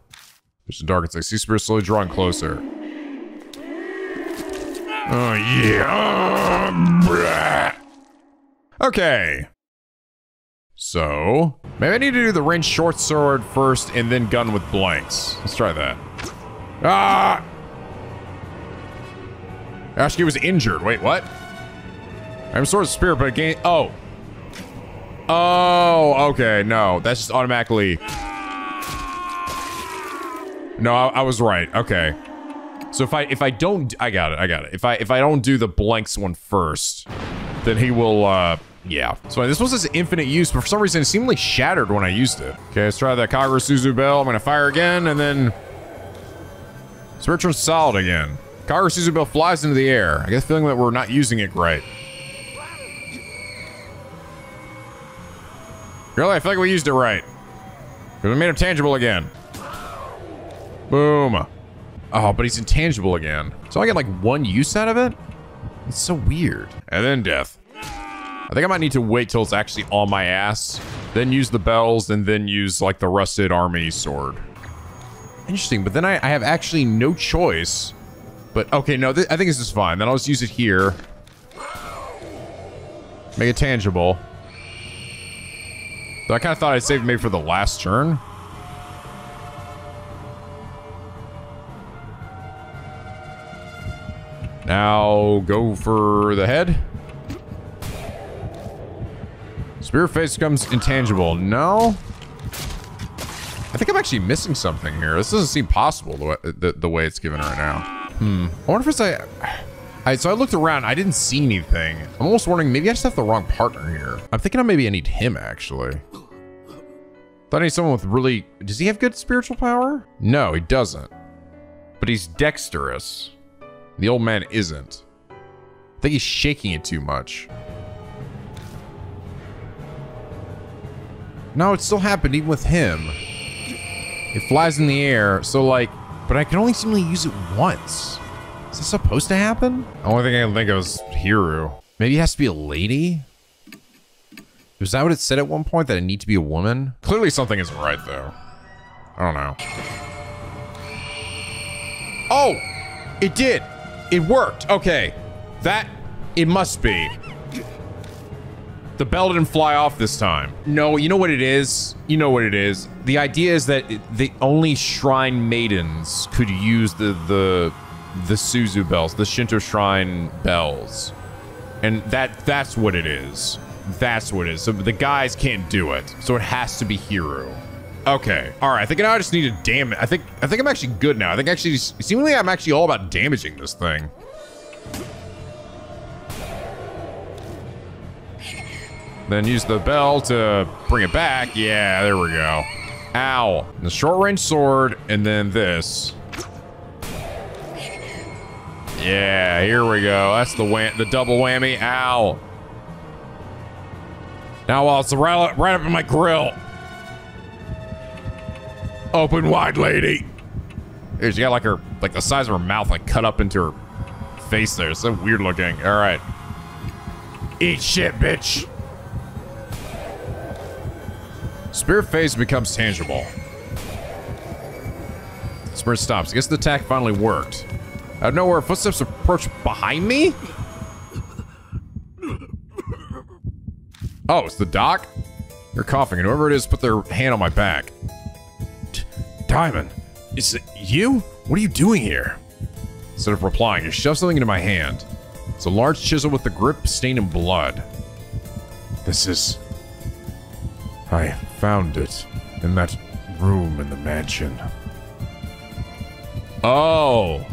There's darkness. I see spirit slowly drawing closer. Oh, yeah. Okay. So, maybe I need to do the range short sword first and then gun with blanks. Let's try that. Ah! Yashiki was injured. Wait, what? I'm sword of spirit, but again, oh. Oh, okay, no. That's just automatically... No, I, I was right. Okay. So if I if I don't I got it, I got it. If I if I don't do the blanks one first, then he will uh yeah. So this was his infinite use, but for some reason it seemingly shattered when I used it. Okay, let's try that Kagura Suzu Bell. I'm gonna fire again, and then... Spirit turns solid again. Kagura Suzu Bell flies into the air. I get the feeling that we're not using it right. Really? I feel like we used it right. Because we made him tangible again. Boom. Oh, but he's intangible again. So I get like one use out of it? It's so weird. And then death. I think I might need to wait till it's actually on my ass, then use the bells, and then use like the rusted army sword. Interesting, but then I, I have actually no choice. But okay, no, I think this is fine. Then I'll just use it here. Make it tangible. So I kind of thought I'd save maybe for the last turn. Now go for the head. Spear face becomes intangible. No. I think I'm actually missing something here. This doesn't seem possible the way, the, the way it's given right now. Hmm. I wonder if it's like... I, so I looked around. I didn't see anything. I'm almost wondering, maybe I just have the wrong partner here. I'm thinking I maybe I need him, actually. Thought I need someone with really... Does he have good spiritual power? No, he doesn't. But he's dexterous. The old man isn't. I think he's shaking it too much. No, it still happened even with him. It flies in the air, so like, but I can only seemingly use it once. Is this supposed to happen? The only thing I can think of is Hiro. Maybe it has to be a lady? Was that what it said at one point, that it need to be a woman? Clearly something isn't right, though. I don't know. Oh! It did! It worked! Okay. That... It must be. The bell didn't fly off this time. No, you know what it is? You know what it is. The idea is that it, the only shrine maidens could use the the the Suzu bells, the Shinto shrine bells. And that that's what it is. That's what it is. So the guys can't do it. So it has to be Hiro. Okay. All right. I think now I just need to damage. I think I think I'm actually good now. I think actually seemingly I'm actually all about damaging this thing. Then use the bell to bring it back. Yeah, there we go. Ow. The short range sword, and then this. Yeah, here we go. That's the wham the double whammy. Ow. Now while it's right, right up in my grill. Open wide, lady. Here, she got like her, like the size of her mouth, like cut up into her face there. So weird looking. All right. Eat shit, bitch. Spirit phase becomes tangible. Spirit stops. I guess the attack finally worked. Out of nowhere, footsteps approach behind me? Oh, it's the doc? You're coughing, and whoever it is put their hand on my back. D Diamond, is it you? What are you doing here? Instead of replying, you shove something into my hand. It's a large chisel with the grip stained in blood. This is... I found it in that room in the mansion. Oh.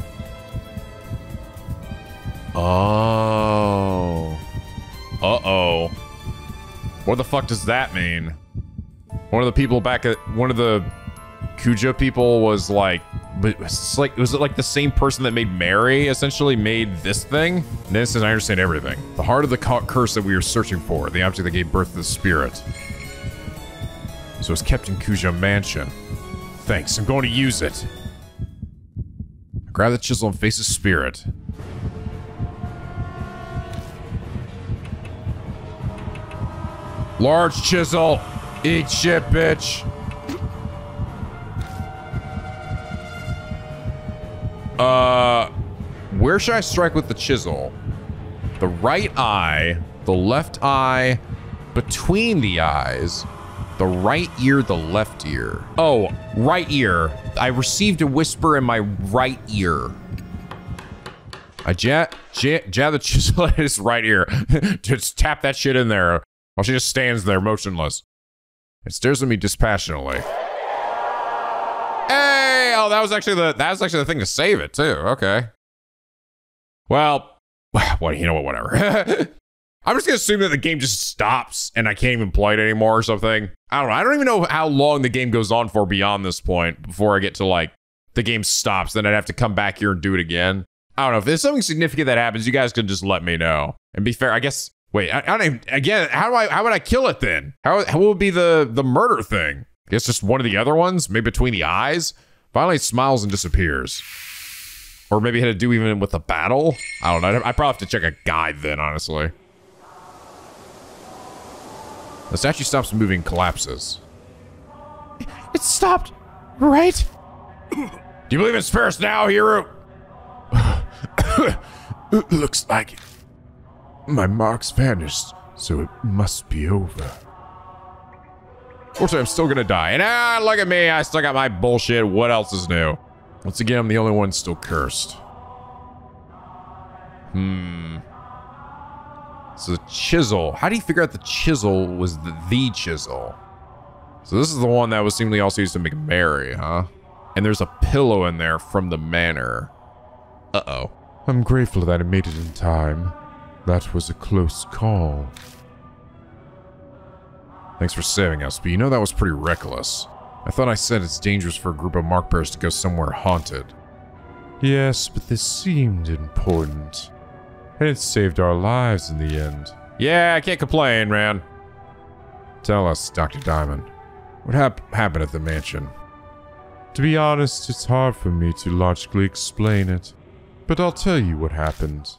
Oh. Uh-oh. What the fuck does that mean? One of the people back at one of the Kujo people was like but it's like was it like the same person that made Mary essentially made this thing? And this is I understand everything. The heart of the curse that we were searching for, the object that gave birth to the spirit. So it's kept in Kujo Mansion. Thanks, I'm going to use it. Grab the chisel and face the spirit. Large chisel. Eat shit, bitch. Uh, where should I strike with the chisel? The right eye, the left eye, between the eyes, the right ear, the left ear. Oh, right ear. I received a whisper in my right ear. I jab, jab the chisel at his right ear. just tap that shit in there while she just stands there motionless. It stares at me dispassionately. Hey! Oh, that was actually the that was actually the thing to save it too. Okay. Well, what you know what? Whatever. I'm just gonna assume that the game just stops and I can't even play it anymore or something. I don't know. I don't even know how long the game goes on for beyond this point before I get to like the game stops. Then I'd have to come back here and do it again. I don't know if there's something significant that happens. You guys can just let me know. And be fair, I guess. Wait, I, I don't even, again. How do I? How would I kill it then? How how would be the the murder thing? I guess just one of the other ones, maybe between the eyes. Finally, smiles and disappears. Or maybe had to do even with the battle. I don't know. I probably have to check a guide then, honestly. The statue stops moving, collapses. It stopped, right? Do you believe in spirits now, hero? Looks like it. My mark's vanished, so it must be over. Fortunately, I'm still gonna die. And ah, look at me. I still got my bullshit. What else is new? Once again, I'm the only one still cursed. Hmm. So the chisel. How do you figure out the chisel was the, the chisel? So this is the one that was seemingly also used to make Mary, huh? And there's a pillow in there from the manor. Uh-oh. I'm grateful that I made it in time. That was a close call. Thanks for saving us, but you know that was pretty reckless. I thought I said it's dangerous for a group of mark bearers to go somewhere haunted. Yes, but this seemed important. And it saved our lives in the end. Yeah, I can't complain, man. Tell us, Dr. Diamond. What hap- happened at the mansion? To be honest, it's hard for me to logically explain it. But I'll tell you what happened.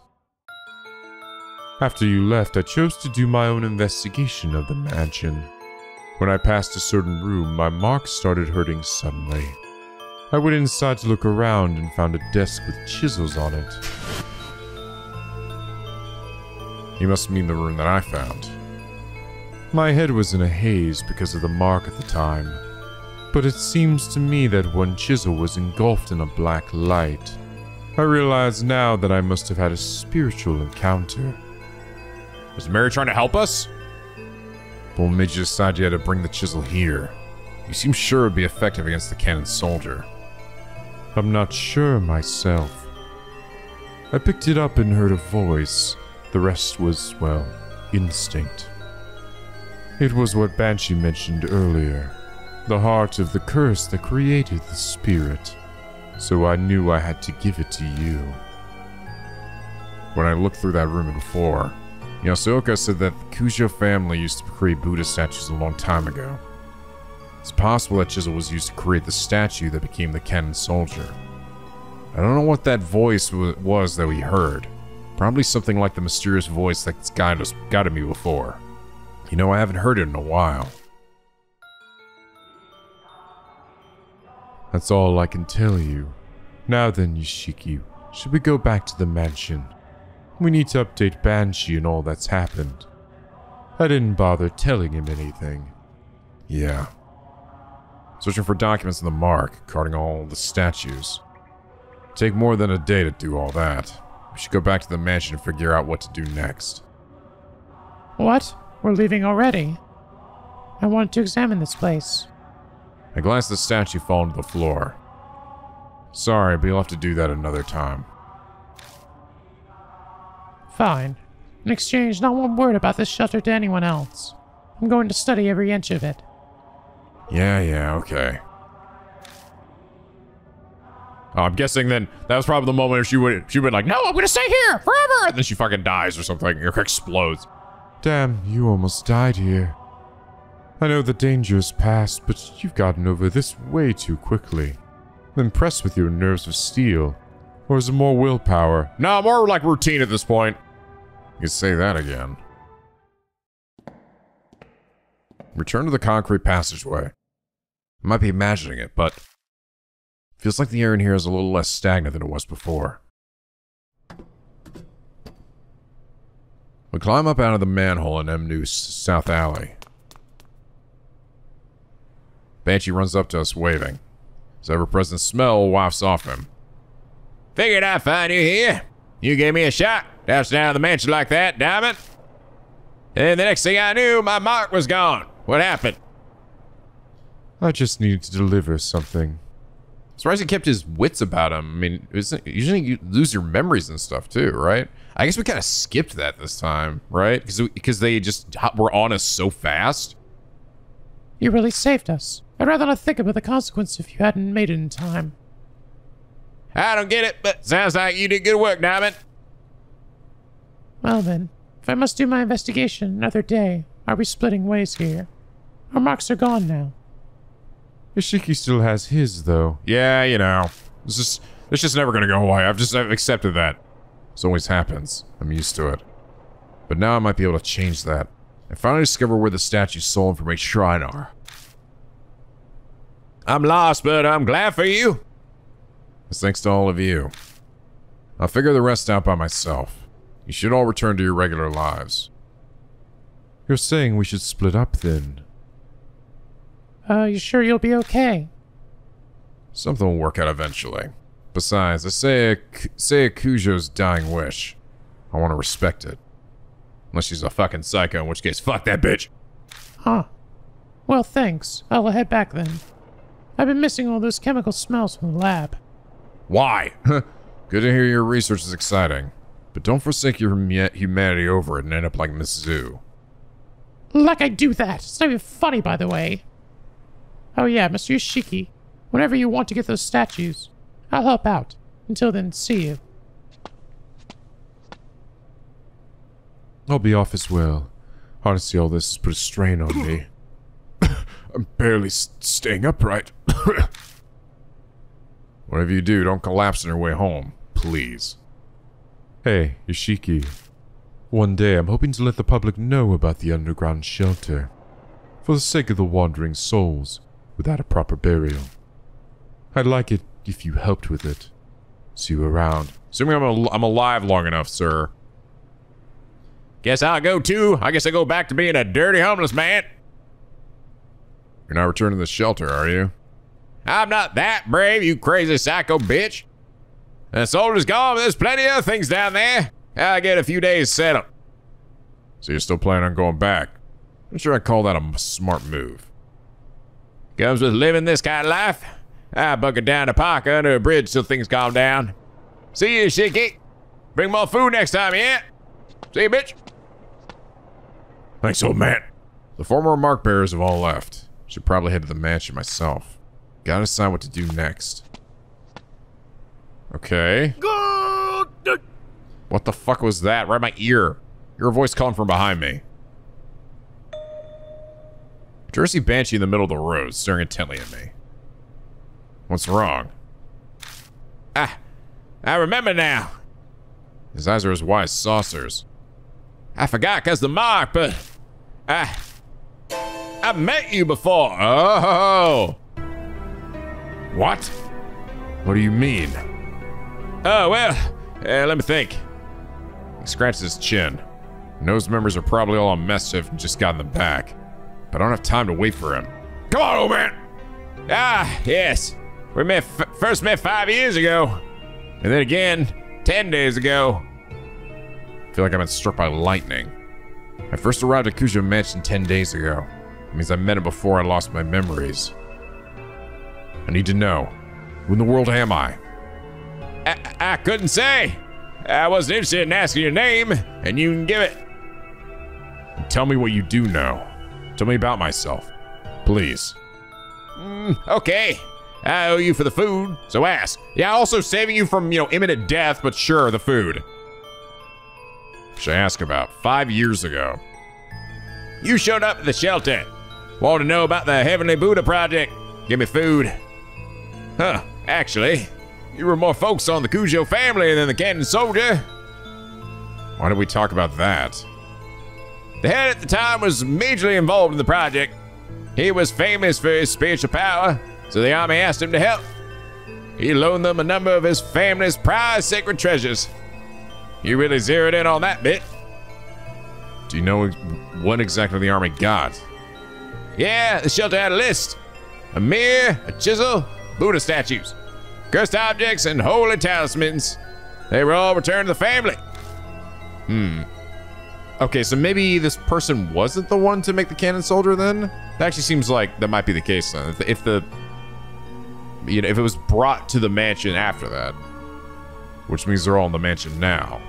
After you left, I chose to do my own investigation of the mansion. When I passed a certain room, my mark started hurting suddenly. I went inside to look around and found a desk with chisels on it. You must mean the room that I found. My head was in a haze because of the mark at the time, but it seems to me that one chisel was engulfed in a black light. I realize now that I must have had a spiritual encounter. Was Mary trying to help us? But what made you decide you had to bring the chisel here? You seem sure it would be effective against the cannon soldier. I'm not sure myself. I picked it up and heard a voice. The rest was, well, instinct. It was what Banshee mentioned earlier the heart of the curse that created the spirit. So I knew I had to give it to you. When I looked through that room before, Yasuoka said that the Kujo family used to create Buddha statues a long time ago. It's possible that chisel was used to create the statue that became the cannon soldier. I don't know what that voice was that we heard. Probably something like the mysterious voice that's guided, guided me before. You know, I haven't heard it in a while. That's all I can tell you. Now then, Yashiki, should we go back to the mansion? We need to update Banshee and all that's happened. I didn't bother telling him anything. Yeah. Searching for documents in the mark, carting all the statues. Take more than a day to do all that. We should go back to the mansion and figure out what to do next. What? We're leaving already? I wanted to examine this place. I glanced at the statue falling to the floor. Sorry, but you'll have to do that another time. Fine. In exchange, not one word about this shelter to anyone else. I'm going to study every inch of it. Yeah, yeah, okay. Oh, I'm guessing then that was probably the moment where she would she would like, no, I'm gonna stay here forever, and then she fucking dies or something, or explodes. Damn, you almost died here. I know the danger is past, but you've gotten over this way too quickly. I'm impressed with your nerves of steel. Or is it more willpower? No, more like routine at this point. You say that again. Return to the concrete passageway. I might be imagining it, but feels like the air in here is a little less stagnant than it was before. We climb up out of the manhole in M Noose South Alley. Banshee runs up to us waving. His ever-present smell wafts off him. Figured I'd find you here. You gave me a shot, doused down the mansion like that, damn it. And the next thing I knew, my mark was gone. What happened? I just needed to deliver something. Surprised he kept his wits about him. I mean, isn't, usually you lose your memories and stuff too, right? I guess we kind of skipped that this time, right? Because because they just were on us so fast. You really saved us. I'd rather not think about the consequence if you hadn't made it in time. I don't get it, but sounds like you did good work, Diamond. Well then, if I must do my investigation another day, are we splitting ways here? Our marks are gone now. Yashiki still has his, though. Yeah, you know, this is it's just never gonna go away. I've just I've accepted that. This always happens. I'm used to it. But now I might be able to change that. I finally discover where the statue's soul information shrine are. I'm lost, but I'm glad for you. It's thanks to all of you. I'll figure the rest out by myself. You should all return to your regular lives. You're saying we should split up then? Uh, you sure you'll be okay? Something will work out eventually. Besides, I say a, say Kujo's dying wish. I want to respect it. Unless she's a fucking psycho, in which case, fuck that bitch. Huh. Well, thanks. I'll head back then. I've been missing all those chemical smells from the lab. Why? Good to hear your research is exciting. But don't forsake your humanity over it and end up like Miss Zoo. Like I do that. It's not even funny, by the way. Oh yeah, Mr. Yashiki. Whenever you want to get those statues, I'll help out. Until then, see you. I'll be off as well. Honestly, all this has put a strain on me. I'm barely staying upright. Whatever you do, don't collapse on your way home, please. Hey, Yashiki. One day I'm hoping to let the public know about the underground shelter. For the sake of the wandering souls, without a proper burial. I'd like it if you helped with it. See you around. Assuming I'm, al- I'm alive long enough, sir. Guess I'll go too. I guess I go back to being a dirty homeless man. You're not returning to the shelter, are you? I'm not that brave, you crazy psycho bitch. The soldier's gone, but there's plenty of things down there. I'll get a few days settled. So you're still planning on going back? I'm sure I'd call that a smart move. Comes with living this kind of life. I bunker down to park under a bridge till things calm down. See you, Shiki. Bring more food next time, yeah? See you, bitch. Thanks, old man. The former mark bearers have all left. Should probably head to the mansion myself. Gotta decide what to do next. Okay. What the fuck was that? Right in my ear. Your voice calling from behind me. Jersey Banshee in the middle of the road, staring intently at me. What's wrong? Ah, I remember now. His eyes are as wide as saucers. I forgot cause the mark, but I I met you before. Oh. What? What do you mean? Oh well. Uh, let me think. He scratches his chin. Nose members are probably all a mess if just got in the back. But I don't have time to wait for him. Come on, old man! Ah, yes. We met f- first met five years ago, and then again ten days ago. I feel like I've been struck by lightning. I first arrived at Kujo Mansion 10 days ago. It means I met him before I lost my memories. I need to know. Who in the world am I? I, I couldn't say. I wasn't interested in asking your name, and you can give it. And tell me what you do know. Tell me about myself. Please. Mm, okay. I owe you for the food, so ask. Yeah, also saving you from, you know, imminent death, but sure, the food. Should I ask about? Five years ago. You showed up at the shelter. Want to know about the Heavenly Buddha Project? Give me food. Huh, actually, you were more focused on the Kujo family than the Cannon Soldier. Why did we talk about that? The head at the time was majorly involved in the project. He was famous for his spiritual power, so the army asked him to help. He loaned them a number of his family's prized sacred treasures. You really zeroed in on that bit. Do you know what exactly the army got? Yeah, the shelter had a list a mirror, a chisel, Buddha statues, cursed objects, and holy talismans. They were all returned to the family. Hmm. Okay, so maybe this person wasn't the one to make the cannon soldier then? That actually seems like that might be the case then. If the, if the you know, if it was brought to the mansion after that, which means they're all in the mansion now.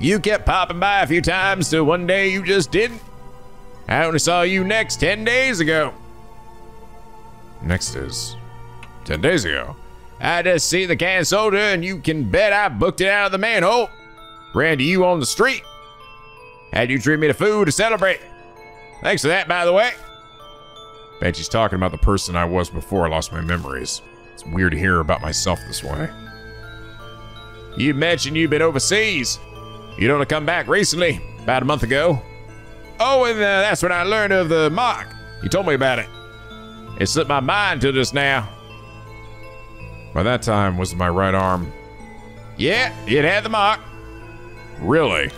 You kept popping by a few times till one day you just didn't. I only saw you next 10 days ago. Next is 10 days ago. I just see the can soldier, and you can bet I booked it out of the manhole. Ran to you on the street. Had you treat me to food to celebrate. Thanks for that, by the way. Banshee's talking about the person I was before I lost my memories. It's weird to hear about myself this way. You mentioned you've been overseas. You'd only come back recently, about a month ago. Oh, and uh, that's when I learned of the mark. You told me about it. It slipped my mind till just now. By that time, was my right arm. Yeah, it had the mark. Really?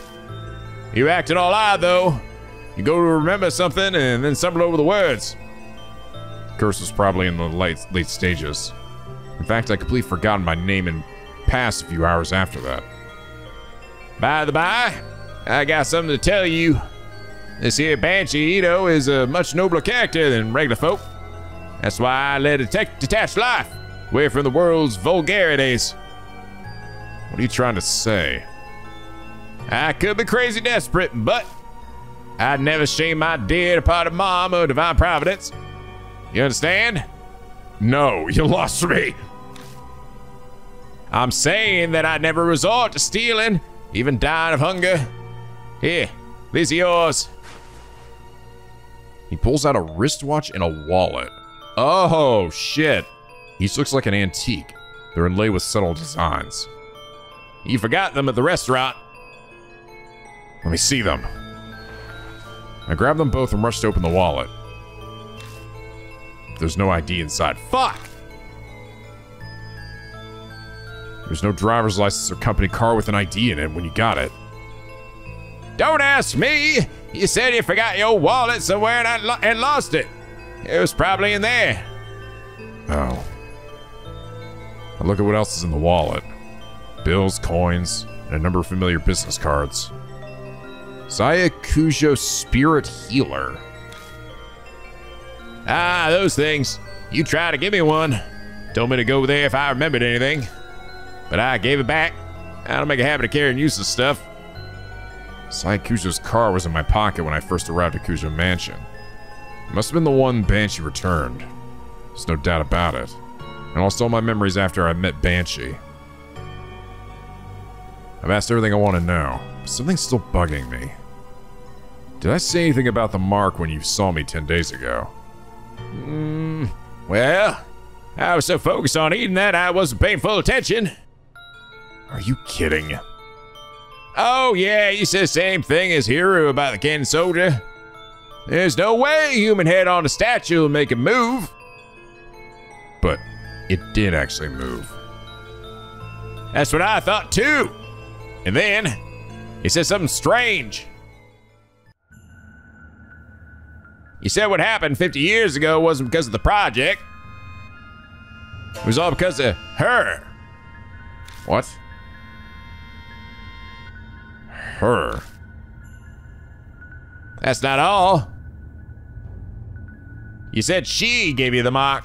You acted all odd, though. You go to remember something and then stumble over the words. Curse was probably in the late late stages. In fact, I completely forgotten my name and passed a few hours after that. By the by, I got something to tell you. This here Banshee, know, is a much nobler character than regular folk. That's why I led a detached life, away from the world's vulgarities. What are you trying to say? I could be crazy desperate, but I'd never shame my dear departed mom or divine providence. You understand? No, you lost me. I'm saying that I'd never resort to stealing, even dying of hunger. Here, these are yours. He pulls out a wristwatch and a wallet. Oh, shit. Each looks like an antique. They're inlaid with subtle designs. You forgot them at the restaurant. Let me see them. I grabbed them both and rushed to open the wallet. There's no ID inside. Fuck! There's no driver's license or company car with an ID in it when you got it. Don't ask me. You said you forgot your wallet somewhere and, I lo- and lost it. It was probably in there. Oh. Now look at what else is in the wallet bills, coins, and a number of familiar business cards. Saya Kujo Spirit Healer. Ah, those things. You tried to give me one. Told me to go there if I remembered anything. But I gave it back. I don't make a habit of carrying useless stuff. Saya Kujo's car was in my pocket when I first arrived at Kujo Mansion. It must have been the one Banshee returned. There's no doubt about it. And lost all my memories after I met Banshee. I've asked everything I want to know, something's still bugging me. Did I say anything about the mark when you saw me 10 days ago? Hmm. Well, I was so focused on eating that I wasn't paying full attention. Are you kidding? Oh, yeah, you said the same thing as Hiro about the cannon soldier. There's no way a human head on a statue will make it move. But it did actually move. That's what I thought too. And then he said something strange. He said what happened 50 years ago wasn't because of the project. It was all because of her. What? Her. That's not all. You said she gave you the mark.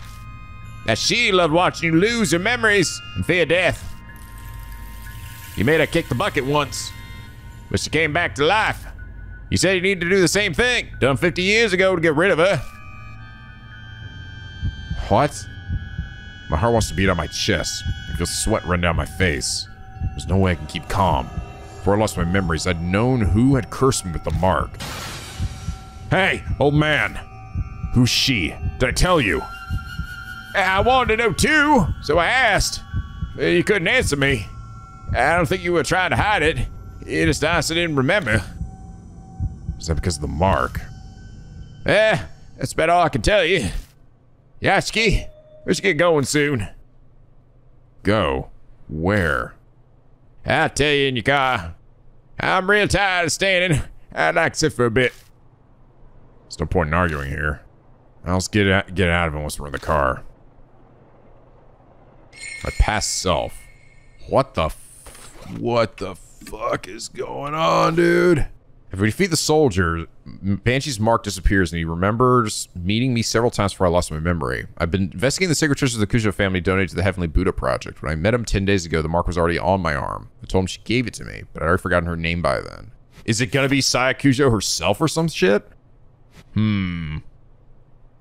That she loved watching you lose your memories and fear death. You made her kick the bucket once, but she came back to life. You said you needed to do the same thing, done 50 years ago to get rid of her. What? My heart wants to beat on my chest. I feel sweat run down my face. There's no way I can keep calm. Before I lost my memories, I'd known who had cursed me with the mark. Hey, old man. Who's she? Did I tell you? Eh, I wanted to know too, so I asked. Eh, you couldn't answer me. I don't think you were trying to hide it. You nice I didn't remember. Is that because of the mark? Eh, that's about all I can tell you. Yashiki, we should get going soon. Go? Where? I'll tell you in your car. I'm real tired of standing. I'd like to sit for a bit. There's no point in arguing here. I'll just get out, get out of it once we're in the car. My past self. What the What the fuck is going on, dude? If we defeat the soldier, Banshee's mark disappears and he remembers meeting me several times before I lost my memory. I've been investigating the sacred treasures of the Kujo family donated to the Heavenly Buddha Project. When I met him 10 days ago, the mark was already on my arm. I told him she gave it to me, but I'd already forgotten her name by then. Is it gonna be Saya Kujo herself or some shit? Hmm.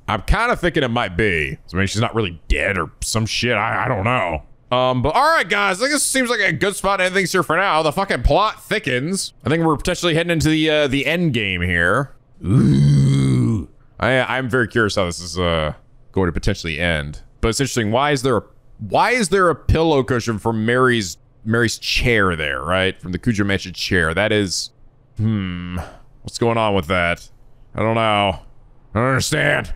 I'm kind of thinking it might be. I mean, she's not really dead or some shit. I, I don't know. Um, but all right, guys. I think this seems like a good spot to end things here for now. The fucking plot thickens. I think we're potentially heading into the uh, the end game here. Ooh. I I'm very curious how this is uh going to potentially end. But it's interesting. Why is there a why is there a pillow cushion for Mary's Mary's chair there? Right from the Kujo Mansion chair. That is, hmm. What's going on with that? I don't know. I don't understand.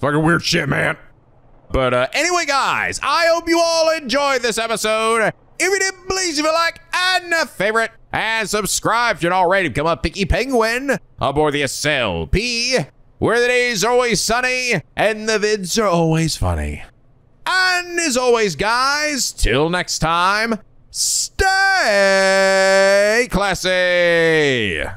Fucking weird shit, man. But uh, anyway, guys, I hope you all enjoyed this episode. If you did, please leave a like and a favorite and subscribe if you're not already. Become a picky penguin aboard the SLP, where the days are always sunny and the vids are always funny. And as always, guys, till next time, stay classy.